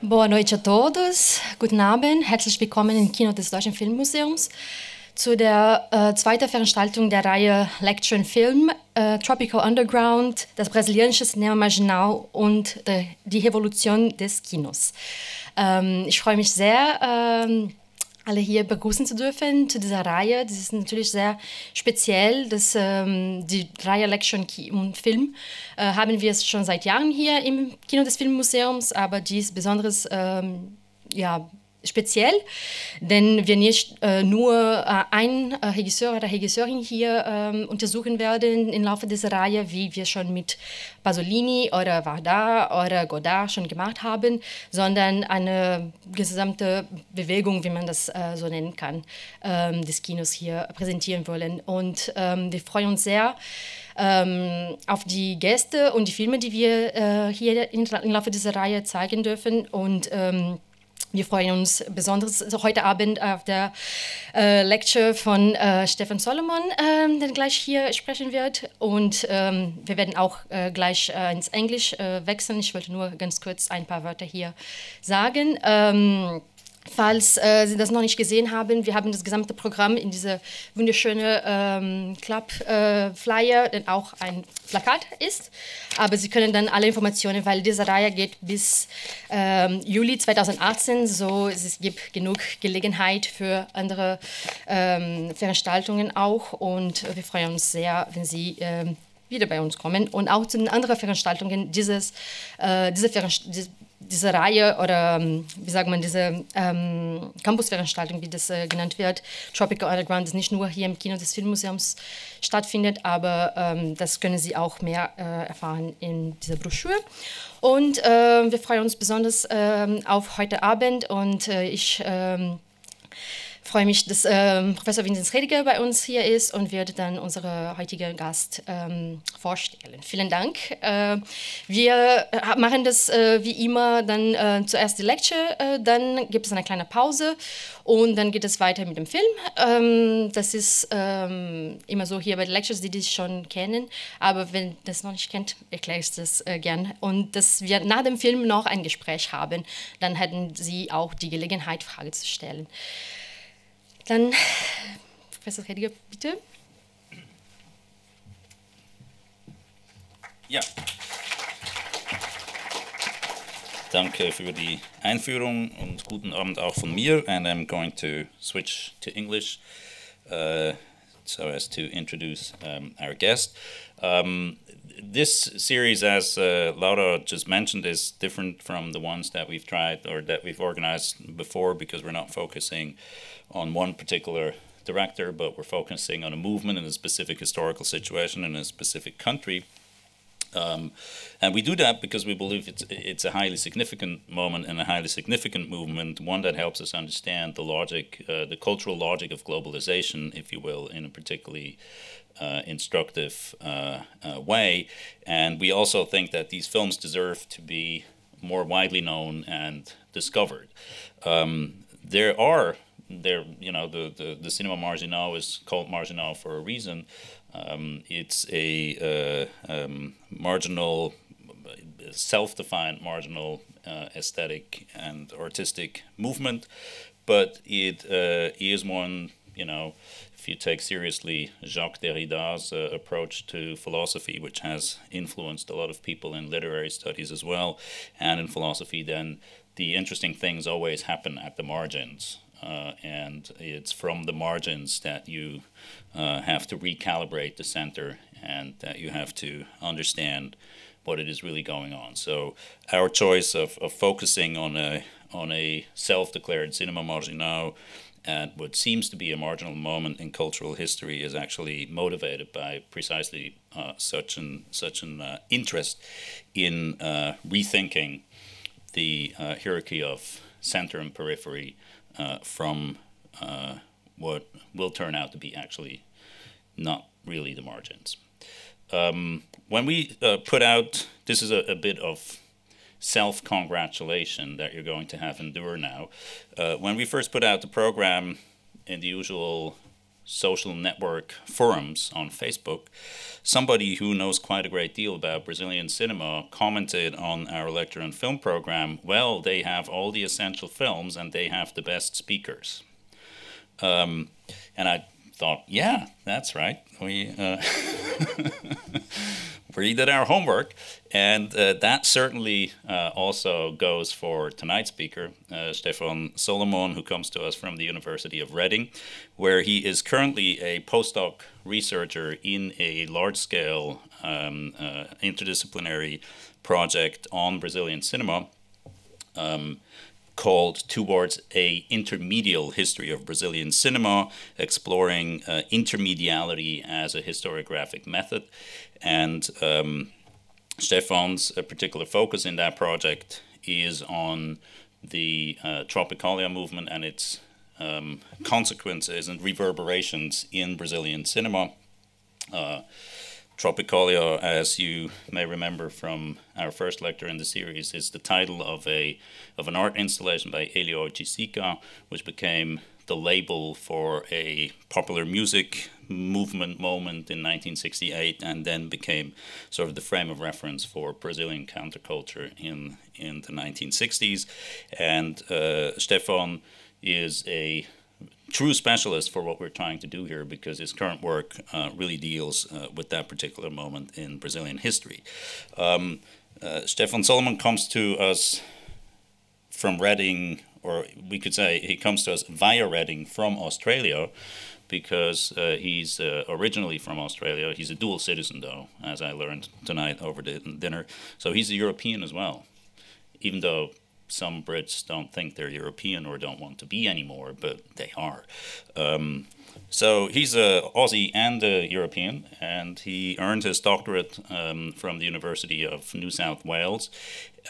Boa noite a todos. Guten Abend. Herzlich willkommen im Kino des Deutschen Filmmuseums zu der äh, zweiten Veranstaltung der Reihe Lecture and Film, äh, Tropical Underground, das brasilianische Cinema Marginal und äh, die Evolution des Kinos. Ähm, ich freue mich sehr, ähm, alle hier begrüßen zu dürfen zu dieser Reihe. Das ist natürlich sehr speziell. dass ähm, die Reihe Lecture und Film äh, haben wir es schon seit Jahren hier im Kino des Filmmuseums, aber dies besonderes ähm, ja, speziell, denn wir nicht äh, nur äh, einen äh, Regisseur oder Regisseurin hier ähm, untersuchen werden im Laufe dieser Reihe, wie wir schon mit Pasolini oder Varda oder Godard schon gemacht haben, sondern eine gesamte Bewegung, wie man das äh, so nennen kann, ähm, des Kinos hier präsentieren wollen. Und ähm, wir freuen uns sehr, auf die Gäste und die Filme, die wir äh, hier im Laufe dieser Reihe zeigen dürfen. Und ähm, wir freuen uns besonders heute Abend auf der äh, Lecture von äh, Stefan Solomon, äh, der gleich hier sprechen wird. Und ähm, wir werden auch äh, gleich äh, ins Englisch äh, wechseln. Ich wollte nur ganz kurz ein paar Wörter hier sagen. Ähm, Falls äh, Sie das noch nicht gesehen haben, wir haben das gesamte Programm in diese wunderschöne ähm, Club-Flyer, äh, der auch ein Plakat ist. Aber Sie können dann alle Informationen, weil diese Reihe geht bis ähm, Juli 2018, so es gibt genug Gelegenheit für andere ähm, Veranstaltungen auch. Und wir freuen uns sehr, wenn Sie ähm, wieder bei uns kommen und auch zu den anderen Veranstaltungen dieses, äh, diese, diese Reihe oder ähm, wie sagt man, diese ähm, Campusveranstaltung, wie das äh, genannt wird, Tropical Underground, das nicht nur hier im Kino des Filmmuseums stattfindet, aber ähm, das können Sie auch mehr äh, erfahren in dieser Broschüre. Und äh, wir freuen uns besonders ähm, auf heute Abend und äh, ich ähm, freue mich, dass ähm, Professor Vincent Rediger bei uns hier ist und werde dann unsere heutige Gast ähm, vorstellen. Vielen Dank. Äh, wir machen das äh, wie immer dann äh, zuerst die Lecture, äh, dann gibt es eine kleine Pause und dann geht es weiter mit dem Film. Ähm, das ist ähm, immer so hier bei den Lectures, die das schon kennen, aber wenn das noch nicht kennt, erkläre ich das äh, gern. Und dass wir nach dem Film noch ein Gespräch haben, dann hätten Sie auch die Gelegenheit, Fragen zu stellen. Dann, Professor Rediger, bitte. Ja. Danke für die Einführung und guten Abend auch von mir. And I'm going to switch to English uh, so as to introduce um, our guest. Um, this series, as uh, Laura just mentioned, is different from the ones that we've tried or that we've organized before because we're not focusing on one particular director, but we're focusing on a movement in a specific historical situation in a specific country. Um, and we do that because we believe it's it's a highly significant moment and a highly significant movement, one that helps us understand the logic, uh, the cultural logic of globalization, if you will, in a particularly instructive uh, uh way. And we also think that these films deserve to be more widely known and discovered. Um, there are there, you know, the, the, the cinema marginal is called marginal for a reason. Um, it's a uh, um, marginal, self-defined marginal uh, aesthetic and artistic movement, but it uh, is one, you know, you take seriously Jacques Derrida's uh, approach to philosophy, which has influenced a lot of people in literary studies as well, and in philosophy, then the interesting things always happen at the margins. Uh, and it's from the margins that you uh, have to recalibrate the center and that you have to understand what it is really going on. So our choice of, of focusing on a on a self-declared cinema marginal at what seems to be a marginal moment in cultural history is actually motivated by precisely uh, such an such an uh, interest in uh, rethinking the uh, hierarchy of center and periphery uh, from what will turn out to be actually not really the margins. Um, when we put out, this is a, a bit of self congratulation that you're going to have endure now. Uh, when we first put out the program in the usual social network forums on Facebook, somebody who knows quite a great deal about Brazilian cinema commented on our lecture and film program well, they have all the essential films and they have the best speakers. Um, and I thought, yeah, that's right. We. Uh, we did our homework, and uh, that certainly uh, also goes for tonight's speaker, uh, Stefan Solomon, who comes to us from the University of Reading, where he is currently a postdoc researcher in a large scale um, uh, interdisciplinary project on Brazilian cinema. Um, called Towards a Intermedial History of Brazilian Cinema, exploring uh, intermediality as a historiographic method. And um, Stefan's uh, particular focus in that project is on the uh, Tropicalia movement and its um, consequences and reverberations in Brazilian cinema. Uh, Tropicalia, as you may remember from our first lecture in the series, is the title of a of an art installation by Hélio Oiticica, which became the label for a popular music movement moment in 1968 and then became sort of the frame of reference for Brazilian counterculture in, in the 1960s. And uh, Stefan is a true specialist for what we're trying to do here because his current work uh, really deals uh, with that particular moment in Brazilian history. Um, uh, Stefan Solomon comes to us from Reading, or we could say he comes to us via Reading from Australia because uh, he's uh, originally from Australia. He's a dual citizen, though, as I learned tonight over the dinner. So he's a European as well, even though some Brits don't think they're European or don't want to be anymore, but they are. Um, so he's a Aussie and a European, and he earned his doctorate um, from the University of New South Wales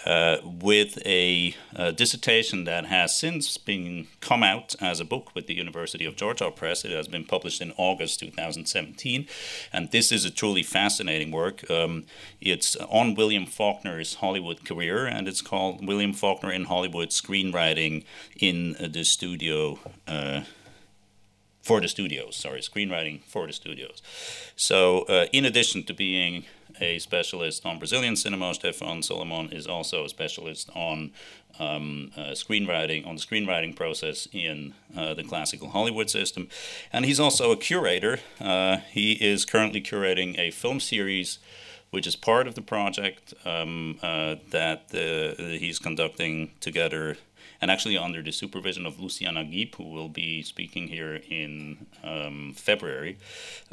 uh, with a, a, dissertation that has since been come out as a book with the University of Georgia Press. It has been published in August 2017, and this is a truly fascinating work. Um, it's on William Faulkner's Hollywood career, and it's called William Faulkner in Hollywood Screenwriting in the Studio. Uh, for the studios, sorry, screenwriting for the studios. So, uh, in addition to being a specialist on Brazilian cinema. Stefan Solomon is also a specialist on um, uh, screenwriting, on the screenwriting process in uh, the classical Hollywood system. And he's also a curator. Uh, he is currently curating a film series which is part of the project um, uh, that uh, he's conducting together and actually under the supervision of Lúcia Nagib, who will be speaking here in um, February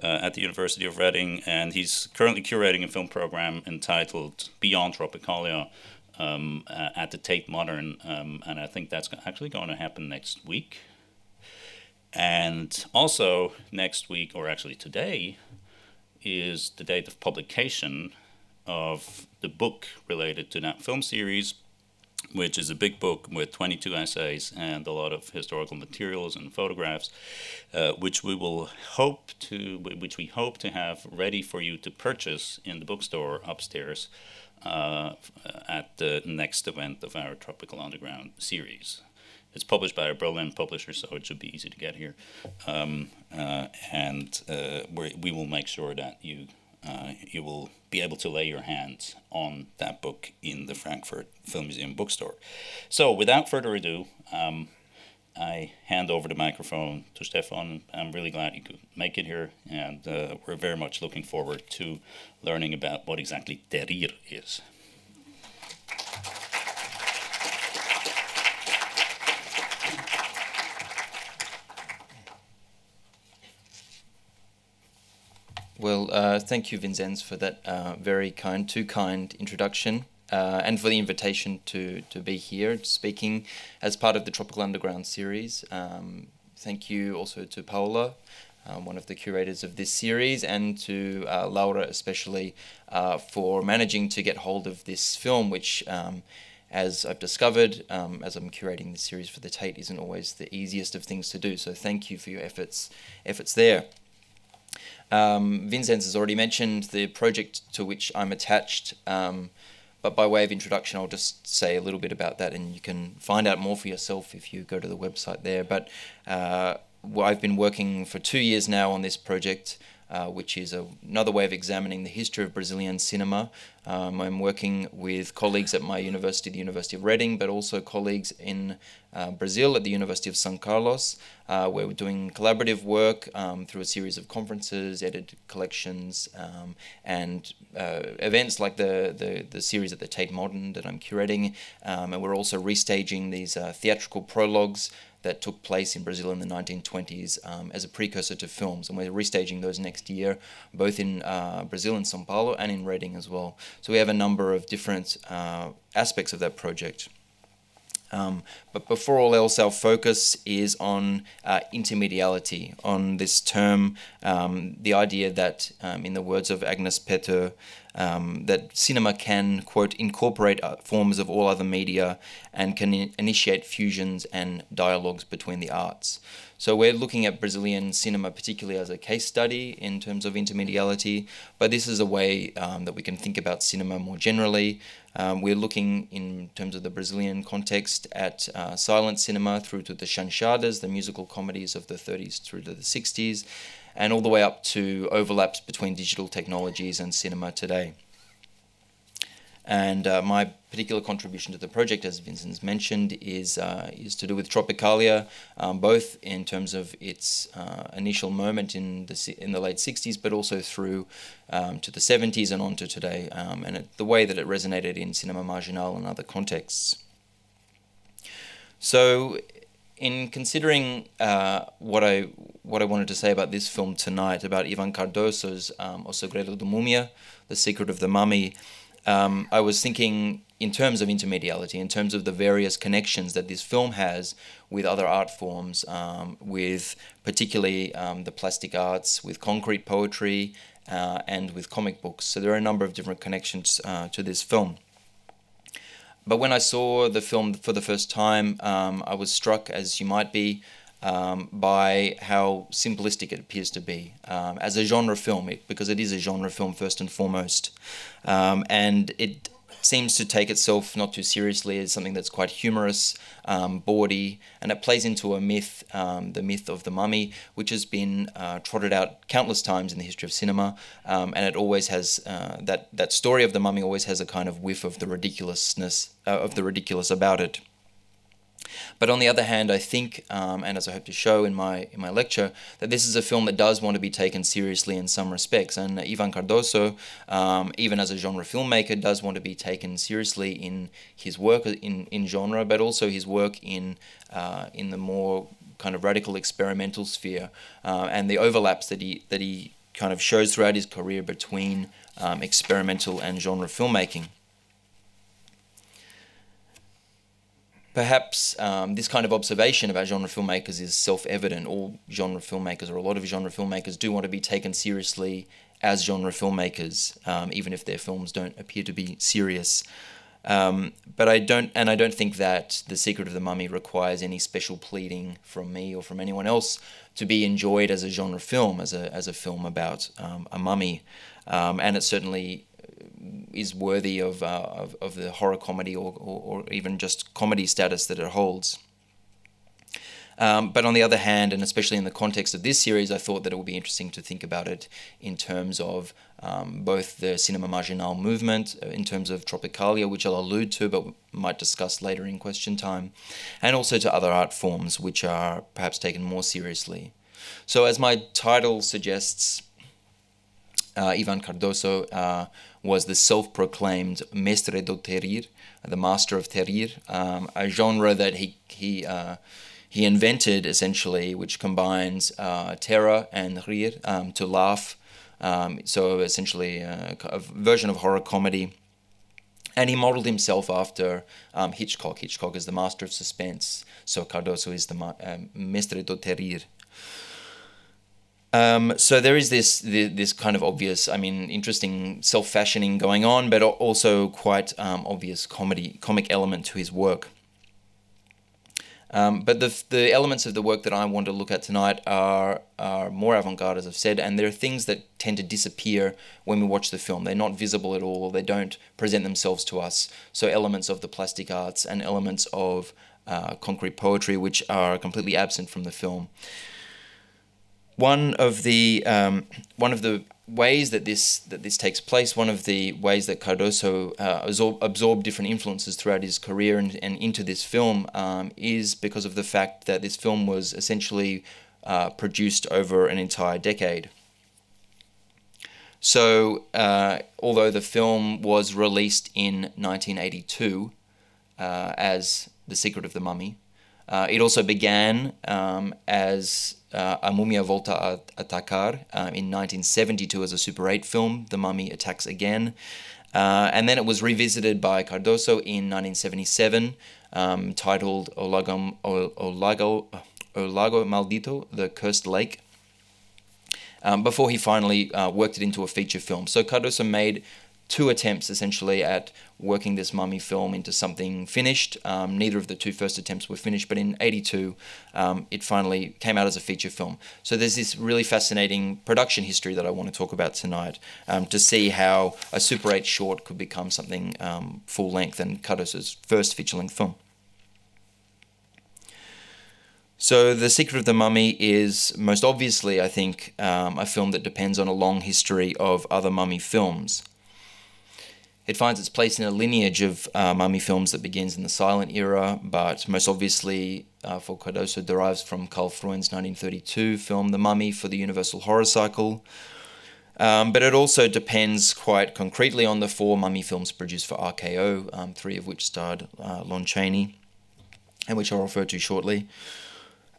uh, at the University of Reading. And he's currently curating a film program entitled Beyond Tropicalia. Um, uh, at the Tate Modern, um, and I think that's actually going to happen next week. And also, next week, or actually today, is the date of publication of the book related to that film series which is a big book with 22 essays and a lot of historical materials and photographs, uh, which we will hope to, which we hope to have ready for you to purchase in the bookstore upstairs uh, at the next event of our Tropical Underground series. It's published by a Berlin publisher, so it should be easy to get here. Um, uh, and uh, we will make sure that you uh, you will be able to lay your hands on that book in the Frankfurt Film Museum bookstore. So, without further ado, um, I hand over the microphone to Stefan. I'm really glad you could make it here, and uh, we're very much looking forward to learning about what exactly terrir is. Well, uh, thank you, Vinzenz, for that uh, very kind, too kind introduction. Uh, and for the invitation to, to be here speaking as part of the Tropical Underground series. Um, thank you also to Paola, um, one of the curators of this series, and to uh, Laura especially uh, for managing to get hold of this film, which, um, as I've discovered, um, as I'm curating this series for the Tate, isn't always the easiest of things to do. So thank you for your efforts, efforts there. Um, has already mentioned the project to which I'm attached, um, but by way of introduction, I'll just say a little bit about that, and you can find out more for yourself if you go to the website there. But uh, I've been working for two years now on this project, uh, which is a, another way of examining the history of Brazilian cinema. Um, I'm working with colleagues at my university, the University of Reading, but also colleagues in uh, Brazil at the University of São Carlos, uh, where we're doing collaborative work um, through a series of conferences, edited collections, um, and uh, events like the, the, the series at the Tate Modern that I'm curating. Um, and we're also restaging these uh, theatrical prologues that took place in Brazil in the 1920s um, as a precursor to films. And we're restaging those next year, both in uh, Brazil and Sao Paulo and in Reading as well. So we have a number of different uh, aspects of that project. Um, but before all else, our focus is on uh, intermediality, on this term, um, the idea that, um, in the words of Agnes Pethő, um, that cinema can, quote, incorporate uh, forms of all other media and can in- initiate fusions and dialogues between the arts. So we're looking at Brazilian cinema particularly as a case study in terms of intermediality, but this is a way um, that we can think about cinema more generally. Um, we're looking in terms of the Brazilian context at uh, silent cinema through to the chanchadas, the musical comedies of the 30s through to the 60s, and all the way up to overlaps between digital technologies and cinema today. And uh, my particular contribution to the project, as Vincent's mentioned, is uh, is to do with Tropicalia, um, both in terms of its uh, initial moment in the in the late '60s, but also through um, to the '70s and on to today, um, and it, the way that it resonated in cinema marginal and other contexts. So, in considering uh, what I what I wanted to say about this film tonight, about Ivan Cardoso's um, O Segredo da Múmia, The Secret of the Mummy um, I was thinking in terms of intermediality, in terms of the various connections that this film has with other art forms, um, with particularly um, the plastic arts, with concrete poetry, uh, and with comic books. So there are a number of different connections uh, to this film. But when I saw the film for the first time, um, I was struck, as you might be, um, by how simplistic it appears to be um, as a genre film, because it is a genre film first and foremost. Um, and it seems to take itself not too seriously as something that's quite humorous, um, bawdy, and it plays into a myth, um, the myth of the mummy, which has been uh, trotted out countless times in the history of cinema, um, and it always has uh, that that story of the mummy always has a kind of whiff of the ridiculousness uh, of the ridiculous about it. But on the other hand, I think, um, and as I hope to show in my in my lecture, that this is a film that does want to be taken seriously in some respects. And Ivan Cardoso, um, even as a genre filmmaker, does want to be taken seriously in his work in, in genre, but also his work in uh, in the more kind of radical experimental sphere uh, and the overlaps that he that he kind of shows throughout his career between um, experimental and genre filmmaking. Perhaps um, this kind of observation about genre filmmakers is self-evident. All genre filmmakers, or a lot of genre filmmakers, do want to be taken seriously as genre filmmakers, um, even if their films don't appear to be serious. Um, but I don't, and I don't think that The Secret of the Mummy requires any special pleading from me or from anyone else to be enjoyed as a genre film, as a as a film about um, a mummy, um, and it certainly is worthy of, uh, of, of, the horror comedy or, or, or, even just comedy status that it holds. Um, but on the other hand, and especially in the context of this series, I thought that it would be interesting to think about it in terms of um, both the cinema marginal movement, uh, in terms of Tropicalia, which I'll allude to but might discuss later in question time, and also to other art forms which are perhaps taken more seriously. So, as my title suggests, uh, Ivan Cardoso uh, was the self-proclaimed mestre do Terrir, the master of Terrir, um, a genre that he he uh, he invented essentially, which combines uh, terror and rir um, to laugh. Um, so essentially, uh, a version of horror comedy. And he modeled himself after um, Hitchcock. Hitchcock is the master of suspense, so Cardoso is the ma- um, mestre do terrir. Um, so there is this, this kind of obvious, I mean, interesting self-fashioning going on, but also quite um, obvious comedy comic element to his work. Um, but the, the elements of the work that I want to look at tonight are, are more avant garde, as I've said, and there are things that tend to disappear when we watch the film. They're not visible at all, they don't present themselves to us. So, elements of the plastic arts and elements of uh, concrete poetry, which are completely absent from the film. One of the um, one of the ways that this that this takes place, one of the ways that Cardoso uh, absorb, absorbed different influences throughout his career and, and into this film um, is because of the fact that this film was essentially uh, produced over an entire decade. So, uh, although the film was released in 1982 uh, as The Secret of the Mummy, uh, it also began um, as uh, A Mumia Volta a Atacar uh, in 1972 as a Super 8 film, The Mummy Attacks Again. Uh, and then it was revisited by Cardoso in 1977, um, titled O Lago, Olago, O Lago Maldito, The Cursed Lake, um, before he finally uh, worked it into a feature film. So Cardoso made two attempts essentially at working this mummy film into something finished. Um, neither of the two first attempts were finished, but in 82 um, it finally came out as a feature film. So there's this really fascinating production history that I want to talk about tonight um, to see how a Super 8 short could become something um, full length and Cardoso's first feature length film. So, The Secret of the Mummy is most obviously, I think, um, a film that depends on a long history of other mummy films. It finds its place in a lineage of uh, mummy films that begins in the silent era, but most obviously uh, for Cardoso derives from Karl Freund's 1932 film The Mummy for the Universal Horror Cycle. Um, but it also depends quite concretely on the four mummy films produced for RKO, um, three of which starred uh, Lon Chaney, and which I'll refer to shortly.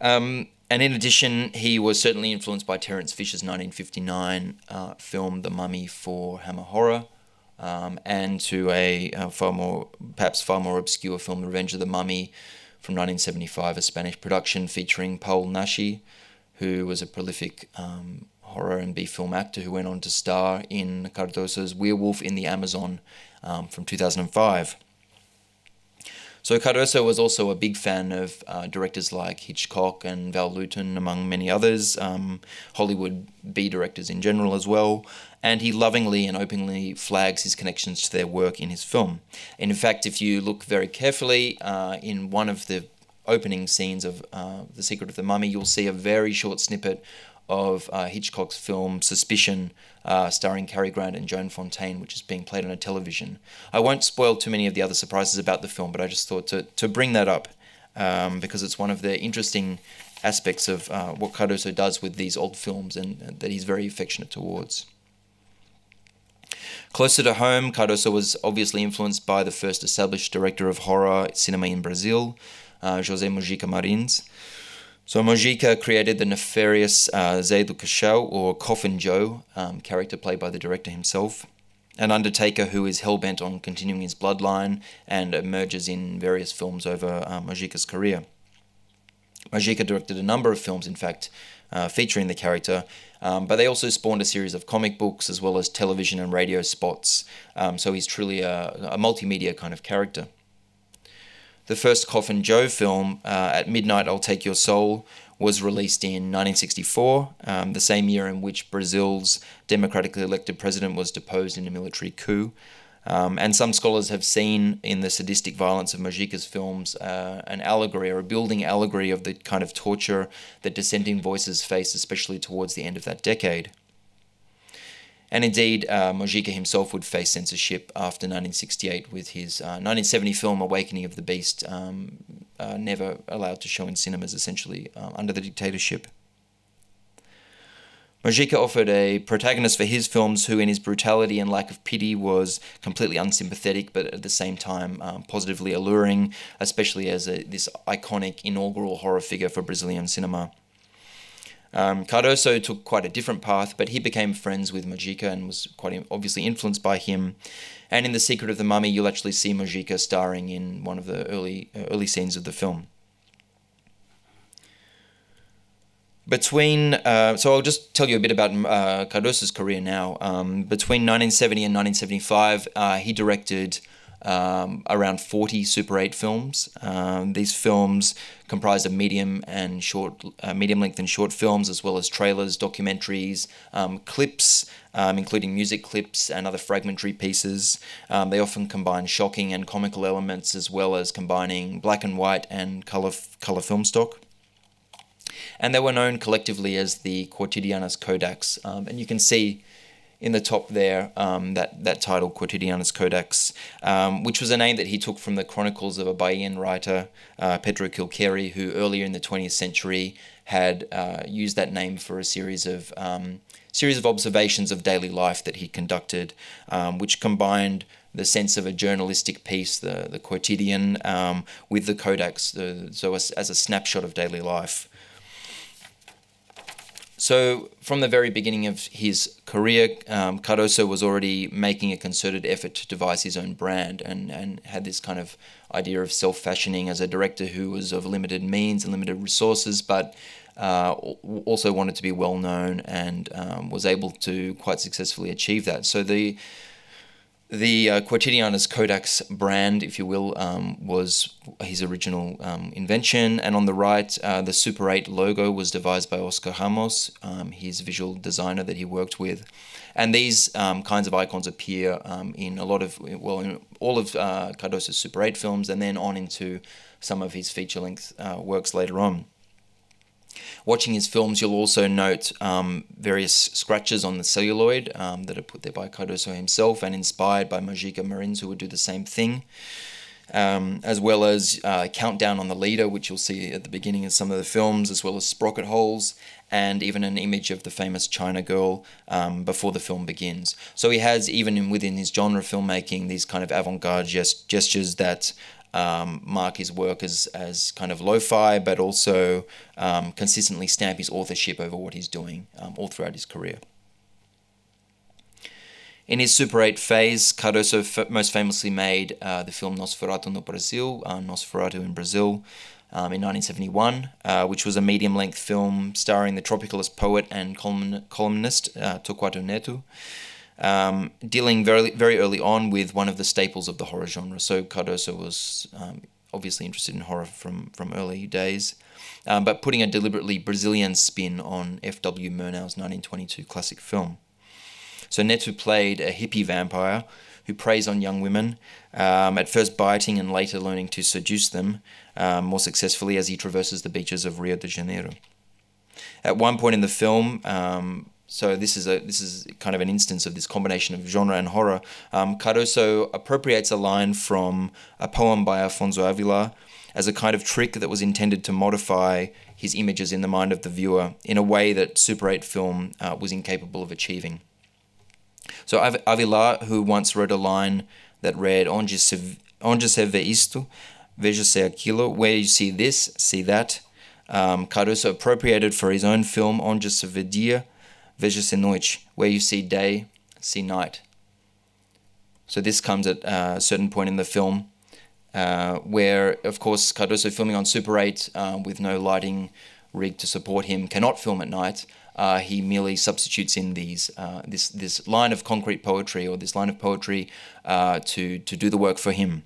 Um, and in addition, he was certainly influenced by Terence Fisher's 1959 uh, film The Mummy for Hammer Horror um, and to a, a, far more, perhaps far more obscure film, Revenge of the Mummy, from 1975, a Spanish production featuring Paul Naschy, who was a prolific um, horror and B film actor who went on to star in Cardoso's Werewolf in the Amazon um, from 2005. So Cardoso was also a big fan of uh, directors like Hitchcock and Val Lewton, among many others, um, Hollywood B directors in general as well, and he lovingly and openly flags his connections to their work in his film. And in fact, if you look very carefully uh, in one of the opening scenes of uh, The Secret of the Mummy, you'll see a very short snippet of uh, Hitchcock's film Suspicion, uh, starring Cary Grant and Joan Fontaine, which is being played on a television. I won't spoil too many of the other surprises about the film, but I just thought to, to bring that up um, because it's one of the interesting aspects of uh, what Cardoso does with these old films and, and that he's very affectionate towards. Closer to home, Cardoso was obviously influenced by the first established director of horror cinema in Brazil, uh, José Mojica Marins. So Mojica created the nefarious uh, Zé do Caixão, or Coffin Joe, um, character played by the director himself, an undertaker who is hell-bent on continuing his bloodline and emerges in various films over uh, Mojica's career. Mojica directed a number of films, in fact, uh, featuring the character, um, but they also spawned a series of comic books as well as television and radio spots, um, so he's truly a, a multimedia kind of character. The first Coffin Joe film, uh, At Midnight I'll Take Your Soul, was released in 1964, um, the same year in which Brazil's democratically elected president was deposed in a military coup. Um, and some scholars have seen in the sadistic violence of Mojica's films uh, an allegory or a building allegory of the kind of torture that dissenting voices face, especially towards the end of that decade. And indeed, uh, Mojica himself would face censorship after 1968 with his uh, 1970 film Awakening of the Beast, um, uh, never allowed to show in cinemas essentially uh, under the dictatorship. Mojica offered a protagonist for his films who, in his brutality and lack of pity, was completely unsympathetic but at the same time um, positively alluring, especially as a, this iconic inaugural horror figure for Brazilian cinema. Um, Cardoso took quite a different path, but he became friends with Mojica and was quite obviously influenced by him. And in The Secret of the Mummy, you'll actually see Mojica starring in one of the early uh, early scenes of the film. Between, uh, so I'll just tell you a bit about uh, Cardoso's career now. Um, between 1970 and 1975, uh, he directed um, around 40 Super 8 films. Um, these films comprised of medium and short, uh, medium length and short films, as well as trailers, documentaries, um, clips, um, including music clips and other fragmentary pieces. Um, they often combine shocking and comical elements, as well as combining black and white and color color film stock. And they were known collectively as the Quotidianas Kodaks. Um, and you can see in the top there um, that, that title, Quotidianas Kodaks, um, which was a name that he took from the chronicles of a Bahian writer, uh, Pedro Kilkerry, who earlier in the 20th century had uh, used that name for a series of um, series of observations of daily life that he conducted, um, which combined the sense of a journalistic piece, the the quotidian, um, with the codex, the, so as, as a snapshot of daily life. So, from the very beginning of his career, um, Cardoso was already making a concerted effort to devise his own brand and, and had this kind of idea of self fashioning as a director who was of limited means and limited resources, but uh, also wanted to be well known and um, was able to quite successfully achieve that. So, the the uh, Quotidianas Kodaks brand, if you will, um, was his original um, invention. And on the right, uh, the Super 8 logo was devised by Oscar Ramos, um, his visual designer that he worked with. And these um, kinds of icons appear um, in a lot of, well, in all of uh, Cardoso's Super 8 films and then on into some of his feature length uh, works later on. Watching his films, you'll also note um, various scratches on the celluloid um, that are put there by Cardoso himself and inspired by Mojica Marins, who would do the same thing. Um, as well as uh, countdown on the leader, which you'll see at the beginning of some of the films, as well as sprocket holes, and even an image of the famous China girl um, before the film begins. So he has, even within his genre filmmaking, these kind of avant-garde gest- gestures that um, mark his work as, as kind of lo-fi, but also um, consistently stamp his authorship over what he's doing um, all throughout his career. In his Super 8 phase, Cardoso most famously made uh, the film Nosferatu no Brasil, uh, Nosferatu in Brazil, um, in 1971, uh, which was a medium length film starring the tropicalist poet and column- columnist uh, Torquato Neto um, dealing very very early on with one of the staples of the horror genre. So Cardoso was um, obviously interested in horror from from early days, um, but putting a deliberately Brazilian spin on F.W. Murnau's 1922 classic film. So Neto played a hippie vampire who preys on young women, um, at first biting and later learning to seduce them um, more successfully as he traverses the beaches of Rio de Janeiro. At one point in the film, um, so this is a this is kind of an instance of this combination of genre and horror. Um, Cardoso appropriates a line from a poem by Affonso Avila as a kind of trick that was intended to modify his images in the mind of the viewer in a way that Super 8 film uh, was incapable of achieving. So Avila, who once wrote a line that read "Onde se, se vê isto, veja-se aquilo," where you see this, see that. Um, Cardoso appropriated for his own film "Onde se vê dia." Veja-se noite, where you see day, see night. So this comes at a certain point in the film, uh, where, of course, Cardoso filming on Super 8 uh, with no lighting rig to support him cannot film at night. Uh, he merely substitutes in these uh, this this line of concrete poetry or this line of poetry uh, to to do the work for him.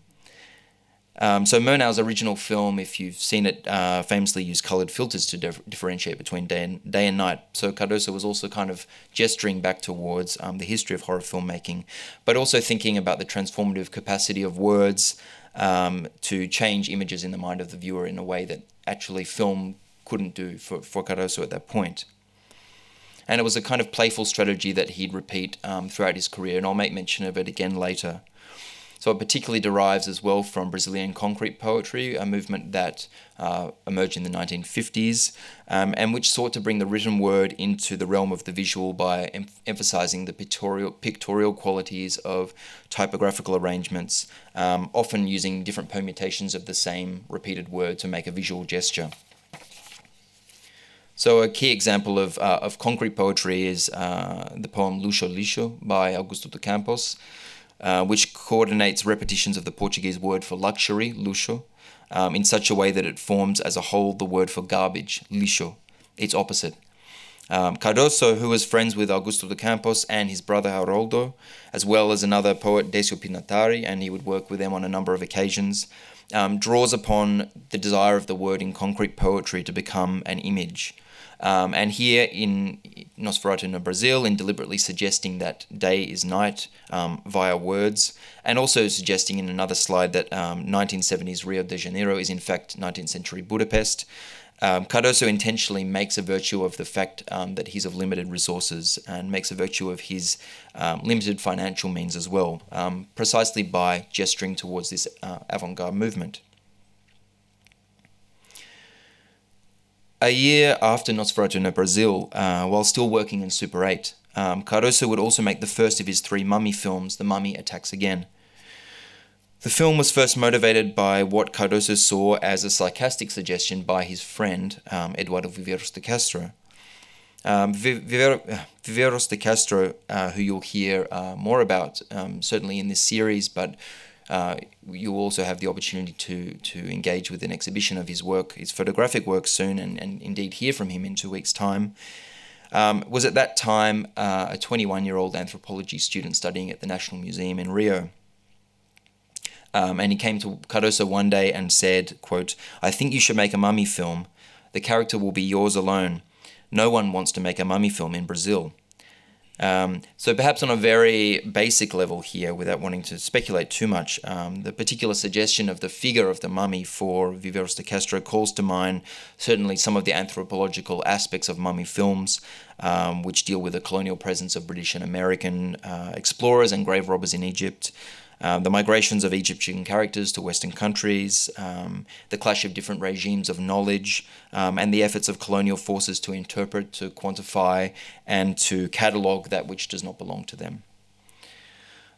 Um, so Murnau's original film, if you've seen it, uh, famously used colored filters to dif- differentiate between day and day and night. So Cardoso was also kind of gesturing back towards um, the history of horror filmmaking, but also thinking about the transformative capacity of words um, to change images in the mind of the viewer in a way that actually film couldn't do for, for Cardoso at that point. And it was a kind of playful strategy that he'd repeat um, throughout his career, and I'll make mention of it again later. So it particularly derives as well from Brazilian concrete poetry, a movement that uh, emerged in the 1950s um, and which sought to bring the written word into the realm of the visual by em- emphasizing the pictorial, pictorial qualities of typographical arrangements, um, often using different permutations of the same repeated word to make a visual gesture. So a key example of, uh, of concrete poetry is uh, the poem Luxo Lixo by Augusto de Campos, uh, which coordinates repetitions of the Portuguese word for luxury, luxo, um, in such a way that it forms as a whole the word for garbage, lixo, its opposite. Um, Cardoso, who was friends with Augusto de Campos and his brother Haroldo, as well as another poet, Decio Pignatari, and he would work with them on a number of occasions, um, draws upon the desire of the word in concrete poetry to become an image. Um, and here in Nosferatu no Brasil, in deliberately suggesting that day is night um, via words, and also suggesting in another slide that 1970s um, Rio de Janeiro is in fact 19th century Budapest. Um, Cardoso intentionally makes a virtue of the fact um, that he's of limited resources and makes a virtue of his um, limited financial means as well, um, precisely by gesturing towards this uh, avant garde movement. A year after Nosferatu no Brasil, uh, while still working in Super 8, um, Cardoso would also make the first of his three mummy films, The Mummy Attacks Again. The film was first motivated by what Cardoso saw as a sarcastic suggestion by his friend, um, Eduardo Viveiros de Castro. Um, Viveiros de Castro, uh, who you'll hear uh, more about um, certainly in this series, but uh, you also have the opportunity to to engage with an exhibition of his work, his photographic work soon, and, and indeed hear from him in two weeks' time. Um, was at that time uh, a 21 year old anthropology student studying at the National Museum in Rio. Um, and he came to Cardoso one day and said, quote, I think you should make a mummy film. The character will be yours alone. No one wants to make a mummy film in Brazil. Um, so perhaps on a very basic level here, without wanting to speculate too much, um, the particular suggestion of the figure of the mummy for Viveiros de Castro calls to mind certainly some of the anthropological aspects of mummy films, um, which deal with the colonial presence of British and American uh, explorers and grave robbers in Egypt. Uh, the migrations of Egyptian characters to Western countries, um, the clash of different regimes of knowledge, um, and the efforts of colonial forces to interpret, to quantify, and to catalogue that which does not belong to them.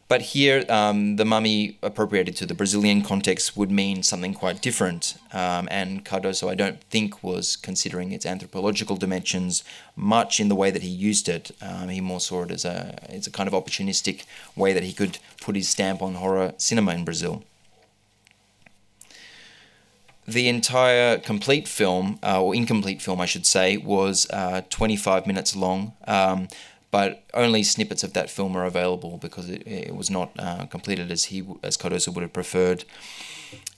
But here, um, the mummy appropriated to the Brazilian context would mean something quite different. Um, and Cardoso, I don't think, was considering its anthropological dimensions much in the way that he used it. Um, he more saw it as a, as a kind of opportunistic way that he could put his stamp on horror cinema in Brazil. The entire complete film, uh, or incomplete film, I should say, was uh, 25 minutes long. But only snippets of that film are available because it, it was not uh, completed as he as Cardoso would have preferred.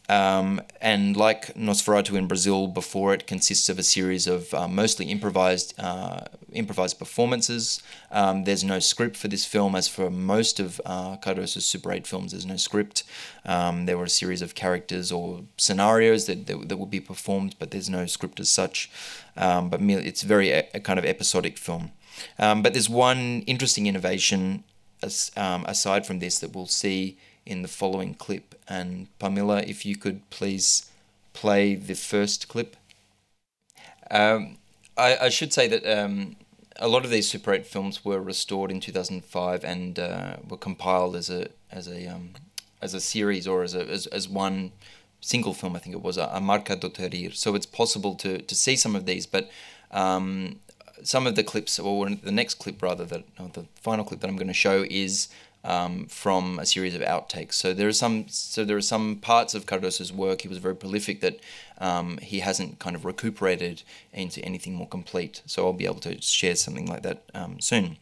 Um, and like Nosferatu in Brazil, before it consists of a series of uh, mostly improvised uh, improvised performances. Um, there's no script for this film, as for most of uh, Cardoso's Super 8 films, there's no script. Um, there were a series of characters or scenarios that, that, that would be performed, but there's no script as such. Um, but it's very a, a kind of episodic film. Um, but there's one interesting innovation as, um, aside from this that we'll see in the following clip. And Pamela, if you could please play the first clip. Um, I, I, should say that um, a lot of these Super 8 films were restored in 2005 and uh, were compiled as a as a um, as a series or as a as, as one single film. I think it was a, a Marca do Terrir. So it's possible to to see some of these, but um, some of the clips, or the next clip rather, that the final clip that I'm going to show is um, from a series of outtakes. So there are some, so there are some parts of Cardoso's work. He was very prolific that um, he hasn't kind of recuperated into anything more complete. So I'll be able to share something like that um, soon.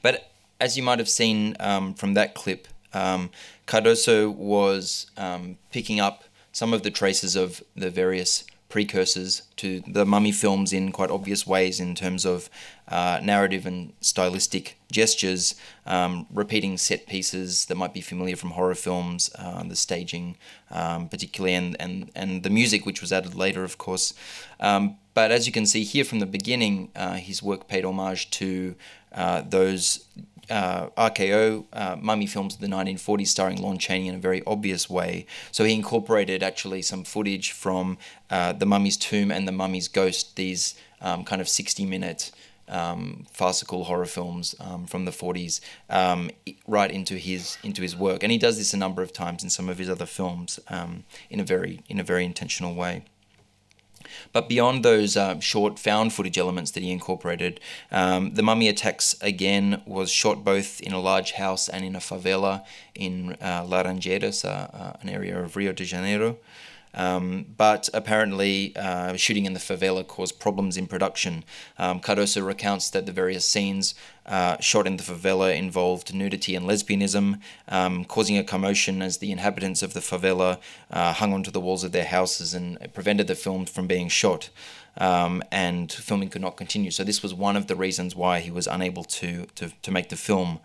But as you might have seen um, from that clip, um, Cardoso was um, picking up some of the traces of the various precursors to the mummy films in quite obvious ways in terms of uh, narrative and stylistic gestures, um, repeating set pieces that might be familiar from horror films, uh, the staging um, particularly, and, and, and the music, which was added later, of course. Um, but as you can see here from the beginning, uh, his work paid homage to uh, those uh, RKO uh, mummy films of the 1940s starring Lon Chaney in a very obvious way. So he incorporated actually some footage from uh, The Mummy's Tomb and The Mummy's Ghost, these um, kind of 60 minute um, farcical horror films um, from the 40s um, right into his into his work and he does this a number of times in some of his other films um, in a very in a very intentional way but beyond those uh, short found footage elements that he incorporated, um, The Mummy Attacks again was shot both in a large house and in a favela in uh, Laranjeiras, uh, uh, an area of Rio de Janeiro. Um, but apparently, uh, shooting in the favela caused problems in production. Um, Cardoso recounts that the various scenes uh, shot in the favela involved nudity and lesbianism, um, causing a commotion as the inhabitants of the favela uh, hung onto the walls of their houses and prevented the film from being shot. Um, and filming could not continue. So this was one of the reasons why he was unable to to, to make the film.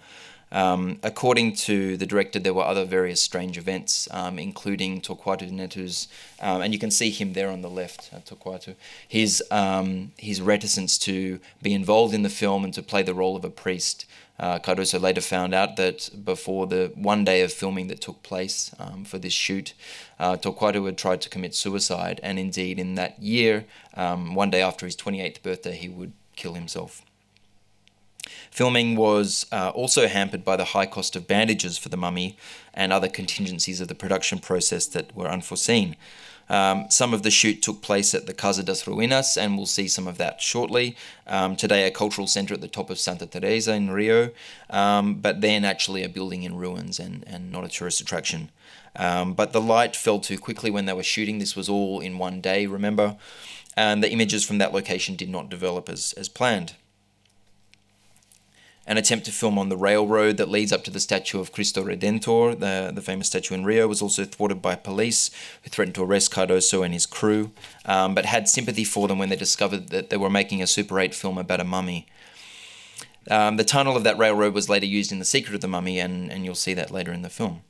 Um, according to the director, there were other various strange events, um, including Torquato Neto's, um, and you can see him there on the left, uh, Torquato, his, um, his reticence to be involved in the film and to play the role of a priest. Uh, Cardoso later found out that before the one day of filming that took place um, for this shoot, uh, Torquato had tried to commit suicide, and indeed, in that year, um, one day after his 28th birthday, he would kill himself. Filming was uh, also hampered by the high cost of bandages for the mummy and other contingencies of the production process that were unforeseen. Um, some of the shoot took place at the Casa das Ruinas, and we'll see some of that shortly. Um, today, a cultural centre at the top of Santa Teresa in Rio, um, but then actually a building in ruins and, and not a tourist attraction. Um, but the light fell too quickly when they were shooting. This was all in one day, remember? And the images from that location did not develop as, as planned. An attempt to film on the railroad that leads up to the statue of Cristo Redentor, the, the famous statue in Rio, was also thwarted by police who threatened to arrest Cardoso and his crew, um, but had sympathy for them when they discovered that they were making a Super 8 film about a mummy. Um, the tunnel of that railroad was later used in The Secret of the Mummy, and, and you'll see that later in the film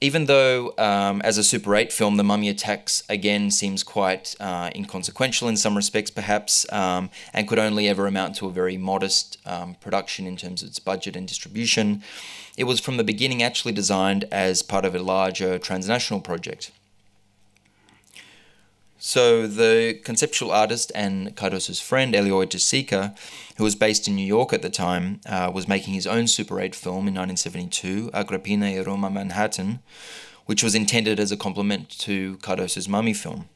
even though, um, as a Super 8 film, The Mummy Attacks again seems quite uh, inconsequential in some respects, perhaps, um, and could only ever amount to a very modest um, production in terms of its budget and distribution, it was from the beginning actually designed as part of a larger transnational project. So the conceptual artist and Cardoso's friend Hélio Oiticica, who was based in New York at the time, uh, was making his own Super 8 film in 1972, Agrippina e Roma Manhattan, which was intended as a complement to Cardoso's Mummy film.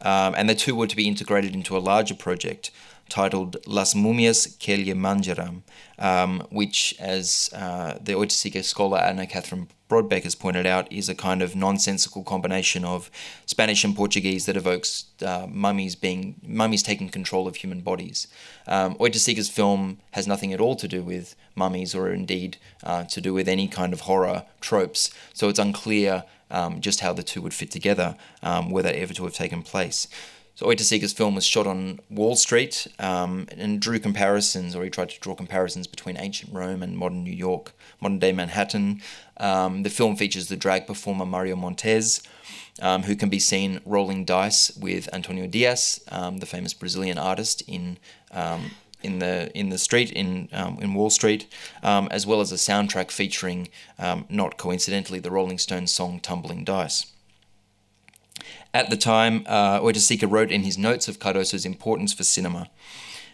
Um, and the two were to be integrated into a larger project titled Las Mumias que le mangeram, um, which, as uh, the Oiticica scholar Anna Catherine Brodbeck has pointed out, is a kind of nonsensical combination of Spanish and Portuguese that evokes uh, mummies being mummies taking control of human bodies. Um, Oiticica's film has nothing at all to do with mummies or indeed uh, to do with any kind of horror tropes, so it's unclear um, just how the two would fit together um, were that ever to have taken place. So Oiticica's film was shot on Wall Street um, and drew comparisons, or he tried to draw comparisons between ancient Rome and modern New York, modern day Manhattan. Um, the film features the drag performer Mario Montez, um, who can be seen rolling dice with Antonio Dias, um, the famous Brazilian artist, in um, in the in the street in um, in Wall Street, as well as a soundtrack featuring, not coincidentally, the Rolling Stones song "Tumbling Dice." At the time, uh, wrote in his notes of Cardoso's importance for cinema.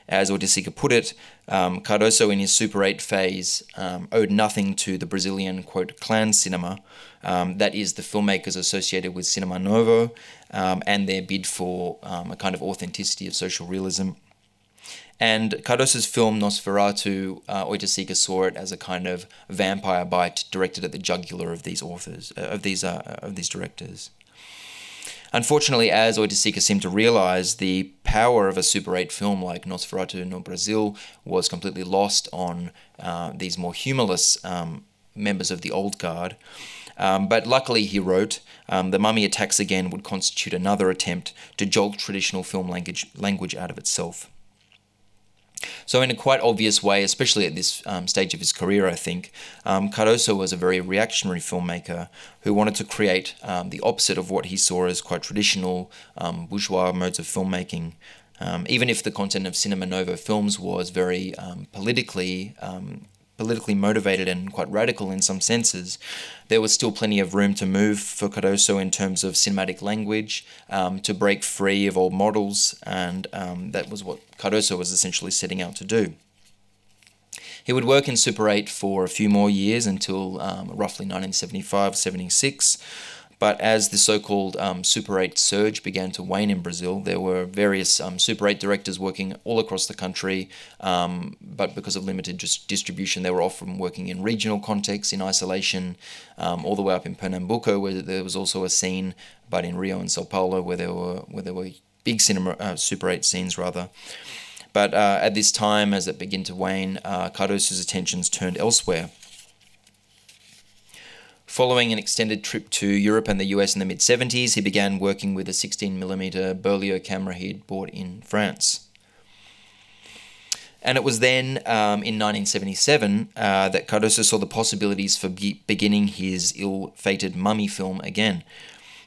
As Oiticica put it, um, Cardoso in his Super 8 phase um, owed nothing to the Brazilian, quote, clan cinema, um, that is, the filmmakers associated with Cinema Novo um, and their bid for um, a kind of authenticity of social realism. And Cardoso's film Nosferatu, uh, saw it as a kind of vampire bite directed at the jugular of these authors, uh, of these uh, of these directors. Unfortunately, as Oiticica seemed to realize, the power of a Super 8 film like Nosferatu no Brasil was completely lost on uh, these more humorless um, members of the old guard. Um, but luckily, he wrote, um, The Mummy Attacks Again would constitute another attempt to jolt traditional film language, language out of itself. So, in a quite obvious way, especially at this um, stage of his career, I think, um, Cardoso was a very reactionary filmmaker who wanted to create um, the opposite of what he saw as quite traditional um, bourgeois modes of filmmaking. Um, even if the content of Cinema Novo films was very um, politically politically motivated and quite radical in some senses, there was still plenty of room to move for Cardoso in terms of cinematic language, um, to break free of old models, and um, that was what Cardoso was essentially setting out to do. He would work in Super 8 for a few more years until um, roughly 1975 76 But as the so called um, Super 8 surge began to wane in Brazil, there were various um, Super 8 directors working all across the country, um, but because of limited just distribution, they were often working in regional contexts, in isolation, um, all the way up in Pernambuco, where there was also a scene, but in Rio and Sao Paulo, where there were, where there were big cinema, uh, Super 8 scenes rather. But uh, at this time, as it began to wane, uh, Cardoso's attentions turned elsewhere. Following an extended trip to Europe and the US in the mid 70s, he began working with a 16mm Beaulieu camera he'd bought in France. And it was then, um, in 1977, uh, that Cardoso saw the possibilities for be- beginning his ill fated mummy film again,